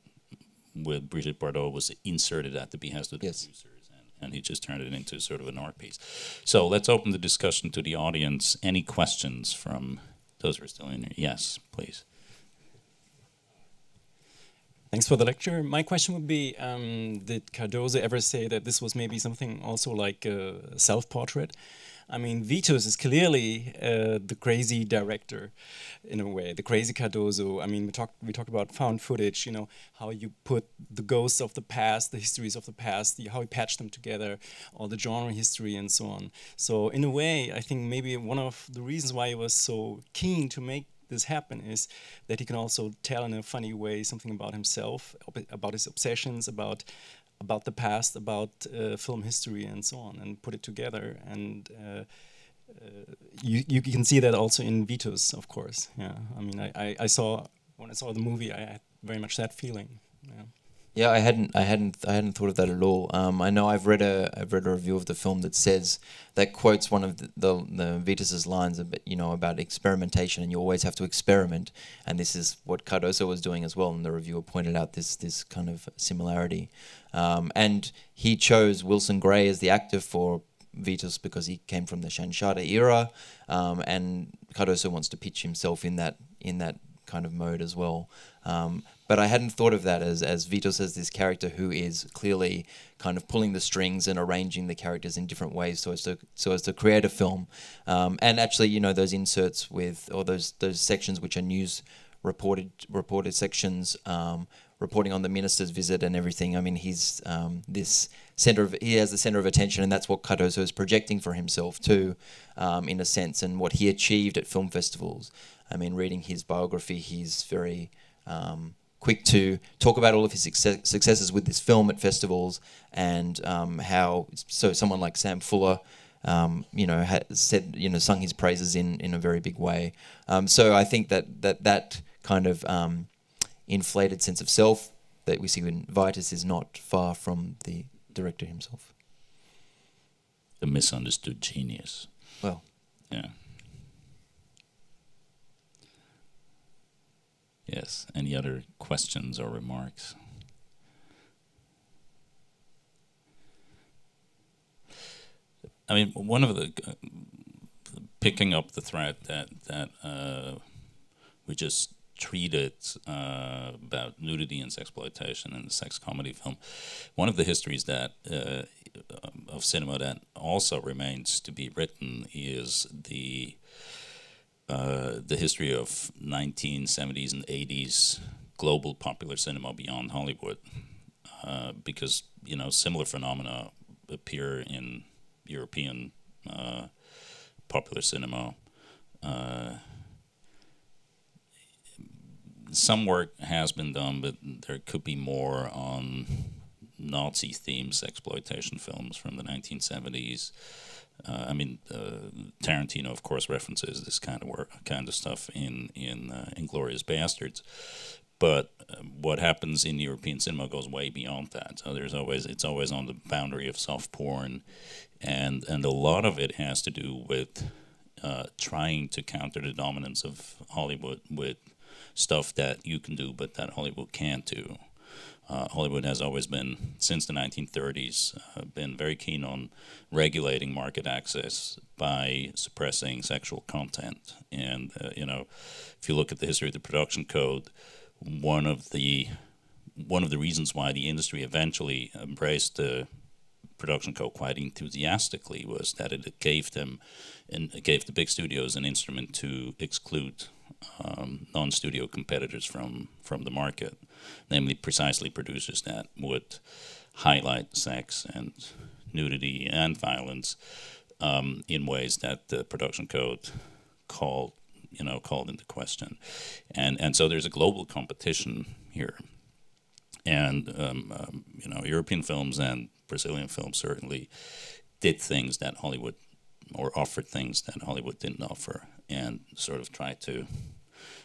with Brigitte Bardot was inserted at the behest of the Yes. producers, and, and he just turned it into sort of an art piece. So let's open the discussion to the audience. Any questions from those who are still in here? Yes, please. Thanks for the lecture. My question would be um, Did Cardoso ever say that this was maybe something also like a self portrait? I mean, Vitus is clearly uh, the crazy director in a way, the crazy Cardoso. I mean, we talked we talked about found footage, you know, how you put the ghosts of the past, the histories of the past, the, how you patch them together, all the genre history and so on. So, in a way, I think maybe one of the reasons why he was so keen to make this happen is that he can also tell in a funny way something about himself, about his obsessions, about about the past, about uh, film history, and so on, and put it together. And uh, uh, you you can see that also in Vitus, of course. Yeah, I mean, I, I, I saw when I saw the movie, I had very much that feeling. Yeah. Yeah, I hadn't, I hadn't, I hadn't thought of that at all. Um, I know I've read a, I've read a review of the film that says that quotes one of the the, the Vitus's lines, you know, about experimentation, and you always have to experiment. And this is what Cardoso was doing as well. And the reviewer pointed out this this kind of similarity. Um, and he chose Wilson Grey as the actor for Vitus because he came from the Chanchada era, um, and Cardoso wants to pitch himself in that in that kind of mode as well. Um, but I hadn't thought of that as as Vitus as this character who is clearly kind of pulling the strings and arranging the characters in different ways so as to so as to create a film. Um, and actually, you know, those inserts with or those those sections which are news reported reported sections um, reporting on the minister's visit and everything. I mean, he's um, this center of he has the center of attention, and that's what Cardoso is projecting for himself too, um, in a sense, and what he achieved at film festivals. I mean, reading his biography, he's very um, quick to talk about all of his success, successes with this film at festivals and um, how so someone like Sam Fuller. Um, you know, ha- said you know, sung his praises in, in a very big way. Um, so I think that that that kind of um, inflated sense of self that we see in Vitus is not far from the director himself. The misunderstood genius. Well, Yeah. Yes. Any other questions or remarks? I mean, one of the uh, picking up the thread that that uh, we just treated uh, about nudity and exploitation in the sex comedy film. One of the histories that uh, of cinema that also remains to be written is the uh, the history of 1970s and 80s global popular cinema beyond Hollywood, uh, because you know similar phenomena appear in European uh, popular cinema. Uh, some work has been done, but there could be more on Nazi themes exploitation films from the 1970s. Uh, I mean, uh, Tarantino, of course, references this kind of work, kind of stuff in in uh, Inglourious Basterds. But uh, what happens in European cinema goes way beyond that. So there's always it's always on the boundary of soft porn, and and a lot of it has to do with uh, trying to counter the dominance of Hollywood with stuff that you can do, but that Hollywood can't do. Uh, Hollywood has always been, since the 1930s, uh, been very keen on regulating market access by suppressing sexual content. And uh, you know, if you look at the history of the production code, one of the one of the reasons why the industry eventually embraced the production code quite enthusiastically was that it gave them and gave the big studios an instrument to exclude um, non-studio competitors from from the market, namely precisely producers that would highlight sex and nudity and violence um, in ways that the production code called you know called into question, and and so there's a global competition here, and um, um, you know European films and Brazilian films certainly did things that Hollywood or offered things that Hollywood didn't offer, and sort of tried to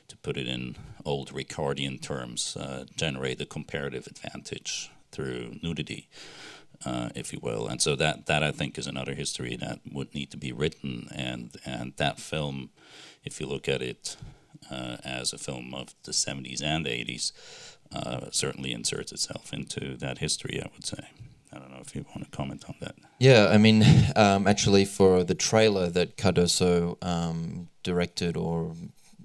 to put it in old Ricardian terms, uh, generate a comparative advantage through nudity, uh, if you will. And so that that I think is another history that would need to be written, and and that film, if you look at it uh, as a film of the 70s and 80s, uh, certainly inserts itself into that history. I would say. I don't know if you want to comment on that. Yeah, I mean, um, actually, for the trailer that Cardoso um, directed or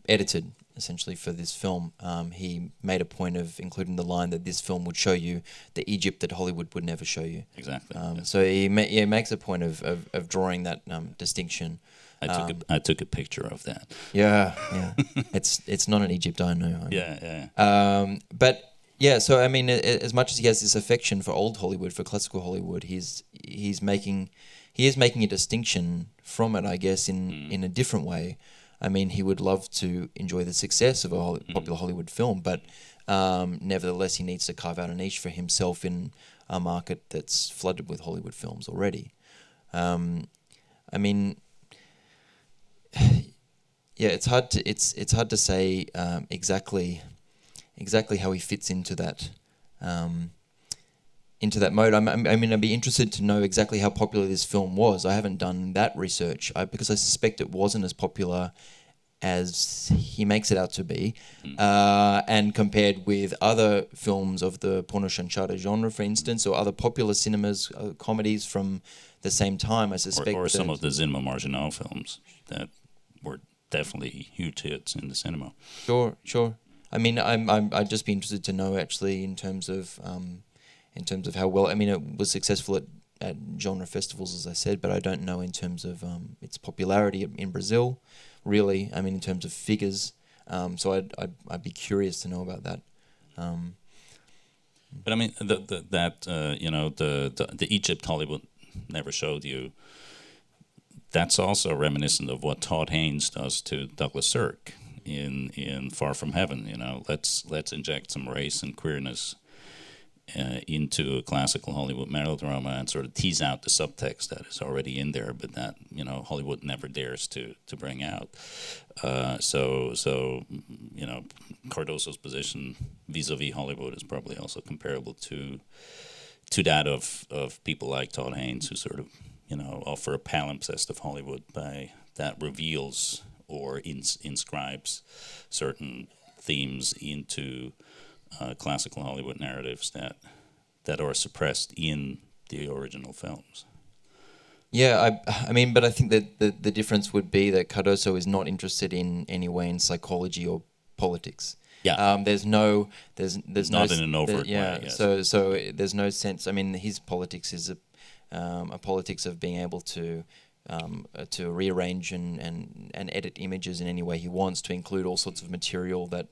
edited, essentially for this film, um, he made a point of including the line that this film would show you the Egypt that Hollywood would never show you. Exactly. Um, yes. So he, ma- yeah, makes a point of, of, of drawing that um, distinction. I took um, a, I took a picture of that. Yeah, yeah. it's it's not an Egypt I know. I Yeah, yeah. Um, but yeah, so I mean, as much as he has this affection for old Hollywood, for classical Hollywood, he's he's making he is making a distinction from it, I guess, in in a different way. I mean, he would love to enjoy the success of a Hol- popular Hollywood film, but um, nevertheless, he needs to carve out a niche for himself in a market that's flooded with Hollywood films already. Um, I mean, yeah, it's hard to it's it's hard to say um, exactly exactly how he fits into that um, into that mode. I'm, I'm, I mean, I'd be interested to know exactly how popular this film was. I haven't done that research I, because I suspect it wasn't as popular as he makes it out to be, uh, and compared with other films of the porno chanchada genre, for instance, or other popular cinemas uh, comedies from the same time. I Or, suspect or some of the Cinema Marginal films that were definitely huge hits in the cinema. Sure, sure. I mean, I'm, I'm I'd just be interested to know actually in terms of um, in terms of how well. I mean, it was successful at, at genre festivals, as I said, but I don't know in terms of um, its popularity in Brazil. Really, I mean, in terms of figures. Um, so I'd, I'd I'd be curious to know about that. Um, but I mean, the, the, that uh, you know, the, the the Egypt Hollywood never showed you. That's also reminiscent of what Todd Haynes does to Douglas Sirk in in Far From Heaven. You know, let's let's inject some race and queerness uh, into a classical Hollywood melodrama and sort of tease out the subtext that is already in there, but that you know Hollywood never dares to to bring out. Uh, so so you know Cardoso's position vis-a-vis Hollywood is probably also comparable to to that of of people like Todd Haynes, who sort of you know offer a palimpsest of Hollywood by that reveals or ins- inscribes certain themes into uh, classical Hollywood narratives that that are suppressed in the original films. Yeah, I, I mean, but I think that the, the difference would be that Cardoso is not interested in any way in psychology or politics. Yeah. Um, there's no, there's, there's not no, in an overt yeah, way. Yes. So, so there's no sense. I mean, his politics is a, um, a politics of being able to, um, uh, to rearrange and, and, and edit images in any way he wants to include all sorts of material that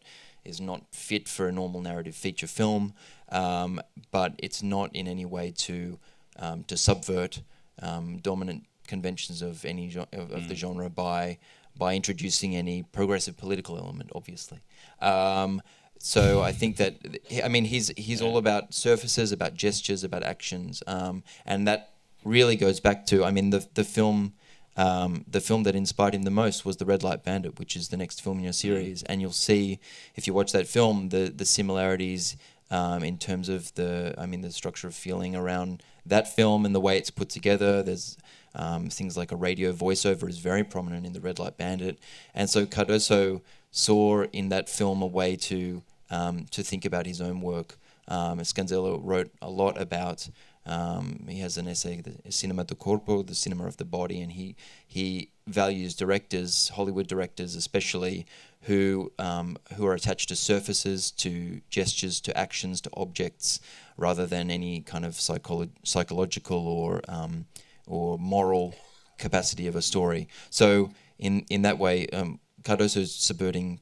is not fit for a normal narrative feature film, um, but it's not in any way to um, to subvert um, dominant conventions of any of, of the Mm. genre by by introducing any progressive political element, obviously. Um, so I think that I mean he's he's all about surfaces, about gestures, about actions, um, and that really goes back to I mean the the film. Um, the film that inspired him the most was The Red Light Bandit, which is the next film in your series, and you'll see if you watch that film the the similarities um, in terms of the I mean the structure of feeling around that film and the way it's put together. There's um, things like a radio voiceover is very prominent in The Red Light Bandit, and so Cardoso saw in that film a way to um, to think about his own work. Um, Sganzerla wrote a lot about. Um, he has an essay, the Cinema do Corpo, the cinema of the body, and he he values directors, Hollywood directors especially, who um, who are attached to surfaces, to gestures, to actions, to objects, rather than any kind of psycholo- psychological or um, or moral capacity of a story. So in in that way, um, Cardoso's subverting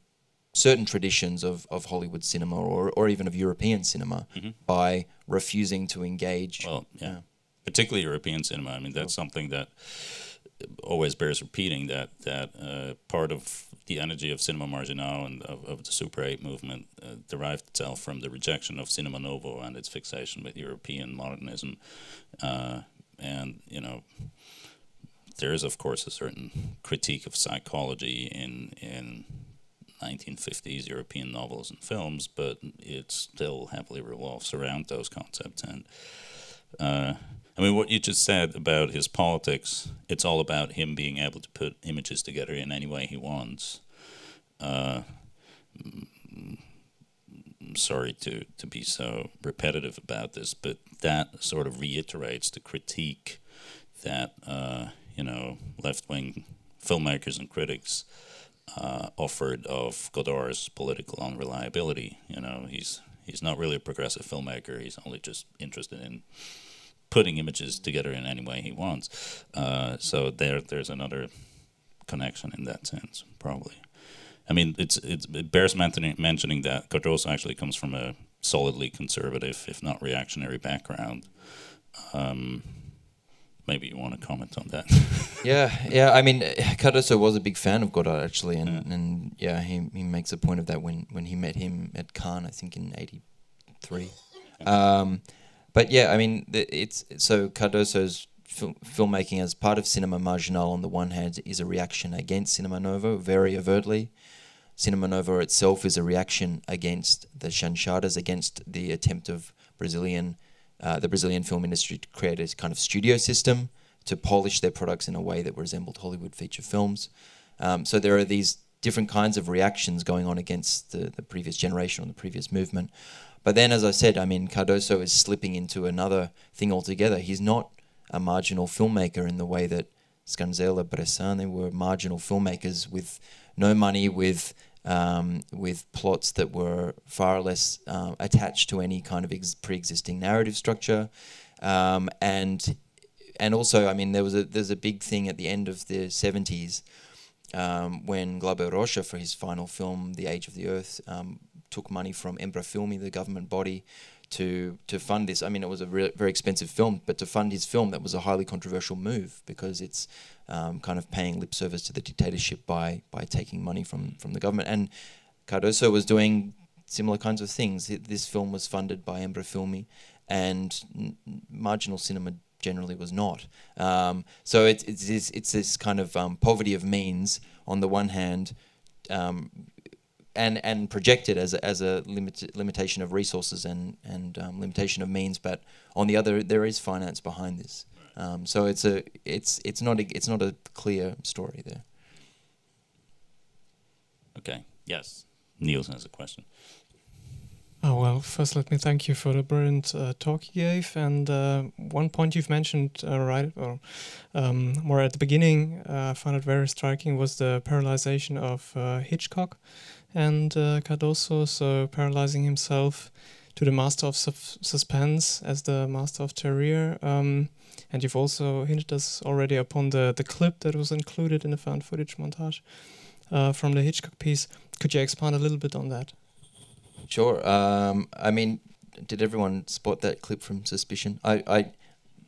certain traditions of, of Hollywood cinema or, or even of European cinema by refusing to engage. Well, yeah. Particularly European cinema. I mean, that's something that always bears repeating that that uh, part of the energy of cinema marginal and of, of the Super 8 movement uh, derived itself from the rejection of cinema novo and its fixation with European modernism. Uh, and, you know, there is, of course, a certain critique of psychology in, in 1950s European novels and films, but it still heavily revolves around those concepts. And uh, I mean, what you just said about his politics, it's all about him being able to put images together in any way he wants. Uh, mm, sorry to, to be so repetitive about this, but that sort of reiterates the critique that, uh, you know, left wing filmmakers and critics uh, offered of Godard's political unreliability. You know, he's he's not really a progressive filmmaker. He's only just interested in putting images together in any way he wants. Uh, so there there's another connection in that sense, probably. I mean, it's, it's it bears mentioning, that Cardoso actually comes from a solidly conservative, if not reactionary, background. Um, maybe you want to comment on that. Yeah, yeah. I mean, Cardoso was a big fan of Godard actually, and yeah. and yeah, he, he makes a point of that when, when he met him at Cannes, I think in '83. Um, but yeah, I mean, it's so Cardoso's fil- filmmaking as part of cinema marginal on the one hand is a reaction against cinema novo very overtly. Cinema novo itself is a reaction against the chanchadas, against the attempt of Brazilian, uh, the Brazilian film industry to create a kind of studio system to polish their products in a way that resembled Hollywood feature films. Um, so there are these different kinds of reactions going on against the, the previous generation or the previous movement. But then, as I said, I mean, Cardoso is slipping into another thing altogether. He's not a marginal filmmaker in the way that Sganzerla, Bressane, they were marginal filmmakers with no money with um, with plots that were far less uh, attached to any kind of ex- pre-existing narrative structure, um, and and also, I mean, there was a there's a big thing at the end of the seventies um, when Glauber Rocha, for his final film, The Age of the Earth, um, took money from Embrafilme, the government body, to to fund this. I mean, it was a re- very expensive film, but to fund his film, that was a highly controversial move because it's um, kind of paying lip service to the dictatorship by by taking money from from the government. And Cardoso was doing similar kinds of things. This film was funded by Embrafilme, and n- marginal cinema generally was not. Um, so it's it's this, it's this kind of um, poverty of means on the one hand, um, and and projected as a, as a limit, limitation of resources and and um, limitation of means, but on the other there is finance behind this. Um, so it's a it's it's not a, it's not a clear story there. Okay. Yes. Niels has a question. Oh, well, first let me thank you for the brilliant uh, talk you gave. And uh, one point you've mentioned, uh, right, or um, more at the beginning, uh, I found it very striking was the paralyzation of uh, Hitchcock and uh, Cardoso. So, paralyzing himself to the master of suspense as the master of terror. Um, and you've also hinted us already upon the, the clip that was included in the found footage montage from the Hitchcock piece. Could you expand a little bit on that? Sure. Um, I mean, did everyone spot that clip from Suspicion? I, I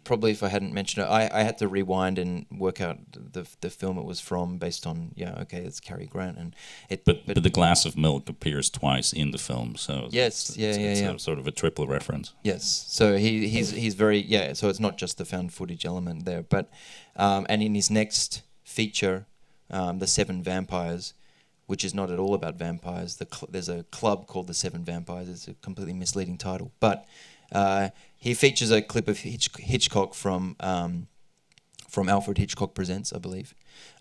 probably if I hadn't mentioned it, I, I had to rewind and work out the the film it was from based on yeah okay it's Cary Grant and it. But, but, but the glass of milk appears twice in the film, so yes, it's, yeah, it's, yeah, it's yeah. sort of a triple reference. Yes, so he he's he's very yeah. So it's not just the found footage element there, but um, and in his next feature, um, the Seven Vampires which is not at all about vampires. The cl- there's a club called the Seven Vampires. It's a completely misleading title, but uh, he features a clip of Hitch- Hitchcock from um, from Alfred Hitchcock Presents, I believe.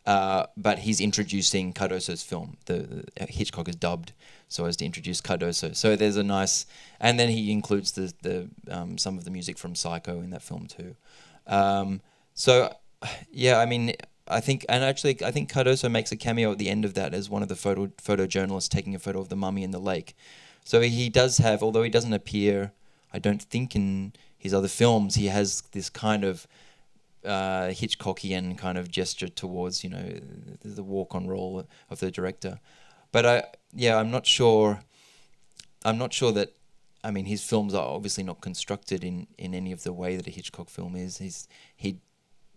Uh, but he's introducing Cardoso's film. The, the, Hitchcock is dubbed so as to introduce Cardoso. So there's a nice, and then he includes the the um, some of the music from Psycho in that film too. Um, so yeah, I mean I think, and actually, I think Cardoso makes a cameo at the end of that as one of the photo photojournalists taking a photo of the mummy in the lake. So he does have, although he doesn't appear, I don't think in his other films, he has this kind of uh, Hitchcockian kind of gesture towards, you know, the walk-on role of the director. But I, yeah, I'm not sure. I'm not sure that. I mean, his films are obviously not constructed in, in any of the way that a Hitchcock film is. He's he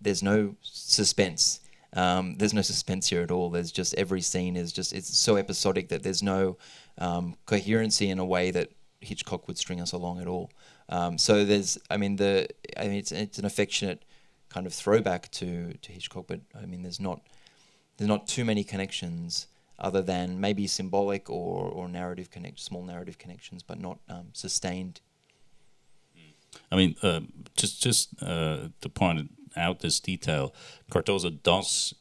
there's no suspense. Um, there's no suspense here at all. There's just every scene is just it's so episodic that there's no um, coherency in a way that Hitchcock would string us along at all. Um, so there's, I mean, the I mean it's it's an affectionate kind of throwback to to Hitchcock, but I mean there's not there's not too many connections other than maybe symbolic or or narrative connect small narrative connections, but not um, sustained. I mean, uh, just just uh, to point out this detail, Cardoso does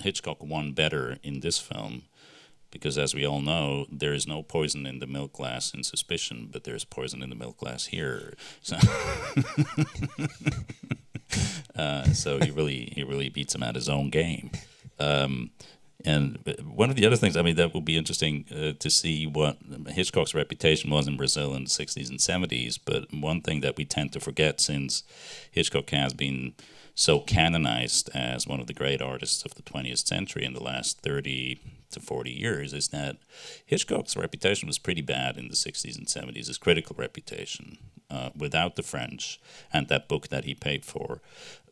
Hitchcock one better in this film because, as we all know, there is no poison in the milk glass in Suspicion, but there's poison in the milk glass here. So, uh, so he really he really beats him at his own game. Um, and one of the other things, I mean, that would be interesting uh, to see what Hitchcock's reputation was in Brazil in the 60s and 70s. But one thing that we tend to forget since Hitchcock has been so canonized as one of the great artists of the 20th century in the last 30 to 40 years is that Hitchcock's reputation was pretty bad in the 60s and 70s, his critical reputation. Uh, without the French and that book that he paid for,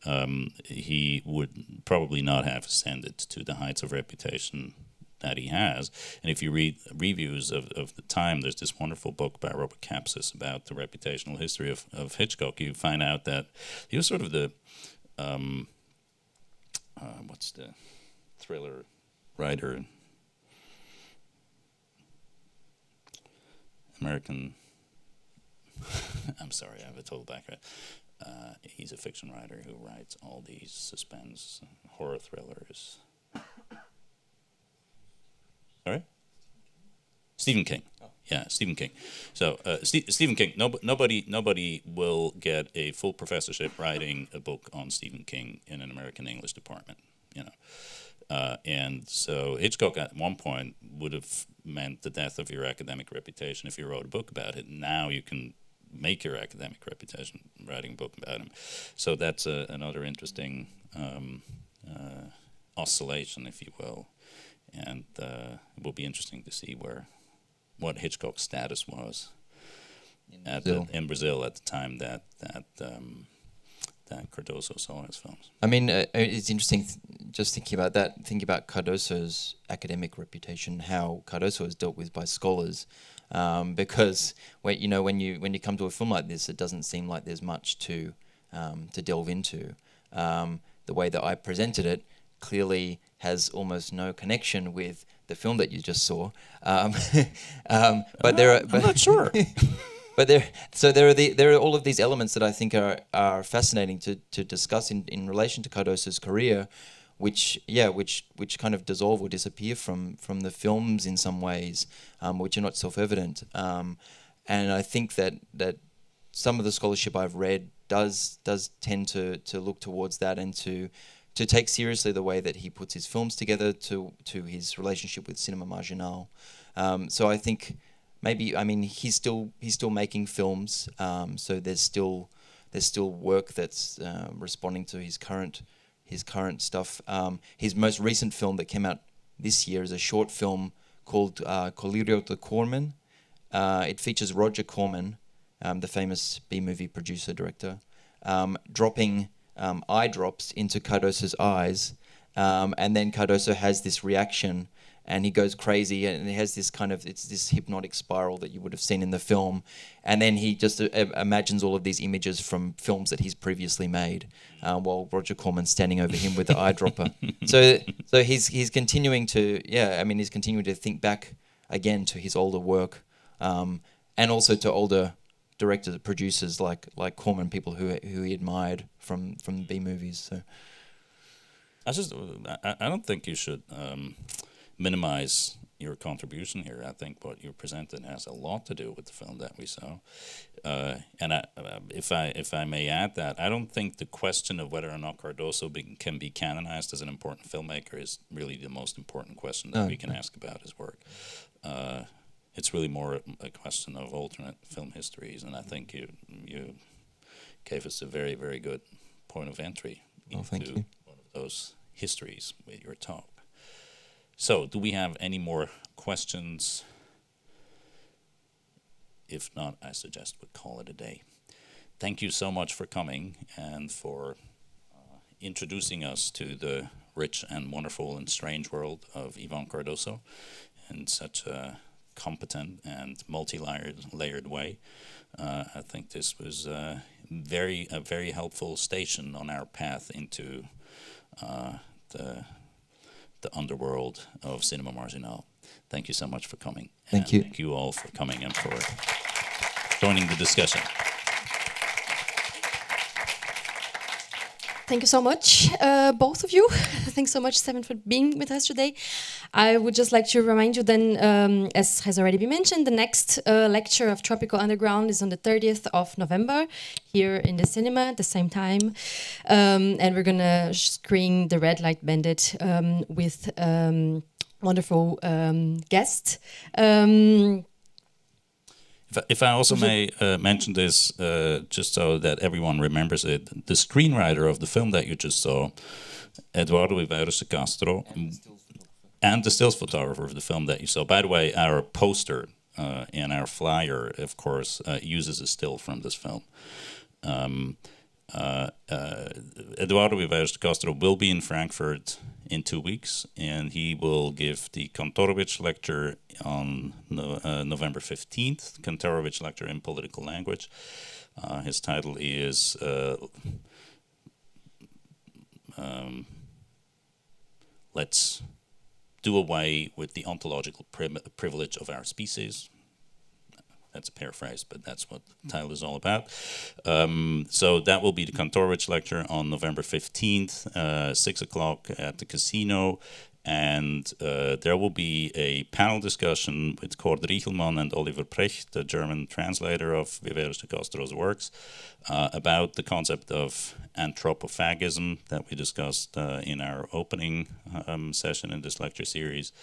um, he would probably not have ascended to the heights of reputation that he has. And if you read reviews of, of the time, there's this wonderful book by Robert Kapsis about the reputational history of, of Hitchcock. You find out that he was sort of the, um, uh, what's the thriller writer? American I'm sorry, I have a total background. Uh, he's a fiction writer who writes all these suspense horror thrillers. Sorry? Stephen King. Yeah, Stephen King. So uh, St- Stephen King. No, nobody, nobody will get a full professorship writing a book on Stephen King in an American English department. You know, Uh, and so Hitchcock at one point would have meant the death of your academic reputation if you wrote a book about it. Now you can make your academic reputation writing a book about him. So that's a, another interesting um, uh, oscillation, if you will. And uh, it will be interesting to see where what Hitchcock's status was In Brazil. The, in Brazil at the time that that um, that Cardoso saw his films. I mean, uh, uh, it's interesting th- just thinking about that, thinking about Cardoso's academic reputation, how Cardoso is dealt with by scholars, um, because when you know when you when you come to a film like this, it doesn't seem like there's much to um, to delve into. Um, the way that I presented it clearly has almost no connection with the film that you just saw. Um, um, but there are, but not sure. but there so there are the there are all of these elements that I think are are fascinating to to discuss in in relation to Cardoso's career which yeah which which kind of dissolve or disappear from from the films in some ways um, which are not self-evident um, and I think that that some of the scholarship I've read does does tend to to look towards that and to to take seriously the way that he puts his films together to to his relationship with cinema marginal um, so I think maybe I mean he's still he's still making films, um, so there's still there's still work that's uh, responding to his current his current stuff. Um, his most recent film that came out this year is a short film called uh, Colirio de Corman. Uh, it features Roger Corman, um, the famous B movie producer director, um, dropping um, eye drops into Cardoso's eyes, um, and then Cardoso has this reaction and he goes crazy and he has this kind of it's this hypnotic spiral that you would have seen in the film. And then he just uh, imagines all of these images from films that he's previously made uh, while Roger Corman's standing over him with the eyedropper. So so he's he's continuing to yeah I mean he's continuing to think back again to his older work um, and also to older directors producers like like Corman people who who he admired from from B movies so I just I, I don't think you should um, minimize your contribution here. I think what you presented has a lot to do with the film that we saw. Uh, and I, uh, if I if I may add that, I don't think the question of whether or not Cardoso be, can be canonized as an important filmmaker is really the most important question that No, we can ask about his work. Uh, it's really more a question of alternate film histories, and I think you you gave us a very very good point of entry Well, into one of those histories with your talk. So, do we have any more questions? If not, I suggest we call it a day. Thank you so much for coming and for uh, introducing us to the rich and wonderful and strange world of Ivan Cardoso in such a competent and multi-layered layered way. Uh, I think this was uh, very a very helpful station on our path into uh, the the underworld of cinema marginal. Thank you so much for coming. Thank And you. Thank you all for coming and for joining the discussion. Thank you so much, uh, both of you. Thanks so much, Stefan, for being with us today. I would just like to remind you then, um, as has already been mentioned, the next uh, lecture of Tropical Underground is on the 30th of November here in the cinema at the same time. Um, and we're going to screen The Red Light Bandit um, with um, wonderful um, guests. Um, If I, if I also may uh, mention this, uh, just so that everyone remembers it, the screenwriter of the film that you just saw, Eduardo Viveiros de Castro, and the stills photographer of the film that you saw. By the way, our poster uh, and our flyer, of course, uh, uses a still from this film. Um, uh, uh, Eduardo Viveiros de Castro will be in Frankfurt in two weeks, and he will give the Kantorowicz lecture on no, uh, November 15th, Kantorowicz lecture in political language. Uh, his title is um, Let's Do Away with the Ontological Privilege of Our Species that's a paraphrase, but that's what the title is all about. Um, so that will be the Kantorowicz lecture on November 15th, uh, 6 o'clock at the casino. And uh, there will be a panel discussion with Cord Riechelmann and Oliver Precht, the German translator of Viveiros de Castro's works, uh, about the concept of anthropophagism that we discussed uh, in our opening um, session in this lecture series.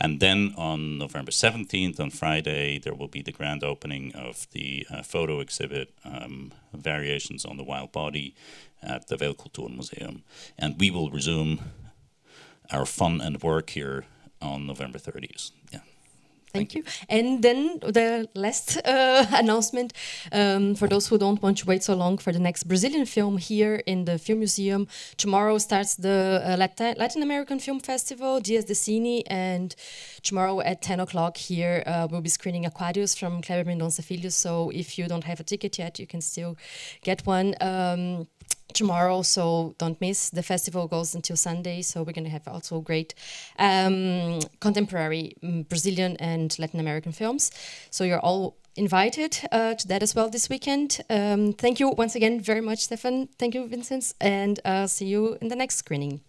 And then on November 17th, on Friday, there will be the grand opening of the uh, photo exhibit, um, Variations on the Wild Body, at the Weltkulturmuseum. And we will resume our fun and work here on November 30th. Yeah. Thank, you. And then the last uh, announcement um, for those who don't want to wait so long for the next Brazilian film here in the Film Museum. Tomorrow starts the uh, Latin, Latin American Film Festival, Dias de Cine, and tomorrow at 10 o'clock here uh, we'll be screening Aquarius from Kleber Mendonça Filho. So if you don't have a ticket yet, you can still get one. Um, tomorrow, so don't miss. The festival goes until Sunday, so we're going to have also great um, contemporary um, Brazilian and Latin American films. So you're all invited uh, to that as well this weekend. Um, thank you once again very much, Stefan. Thank you, Vincent, and uh, see you in the next screening.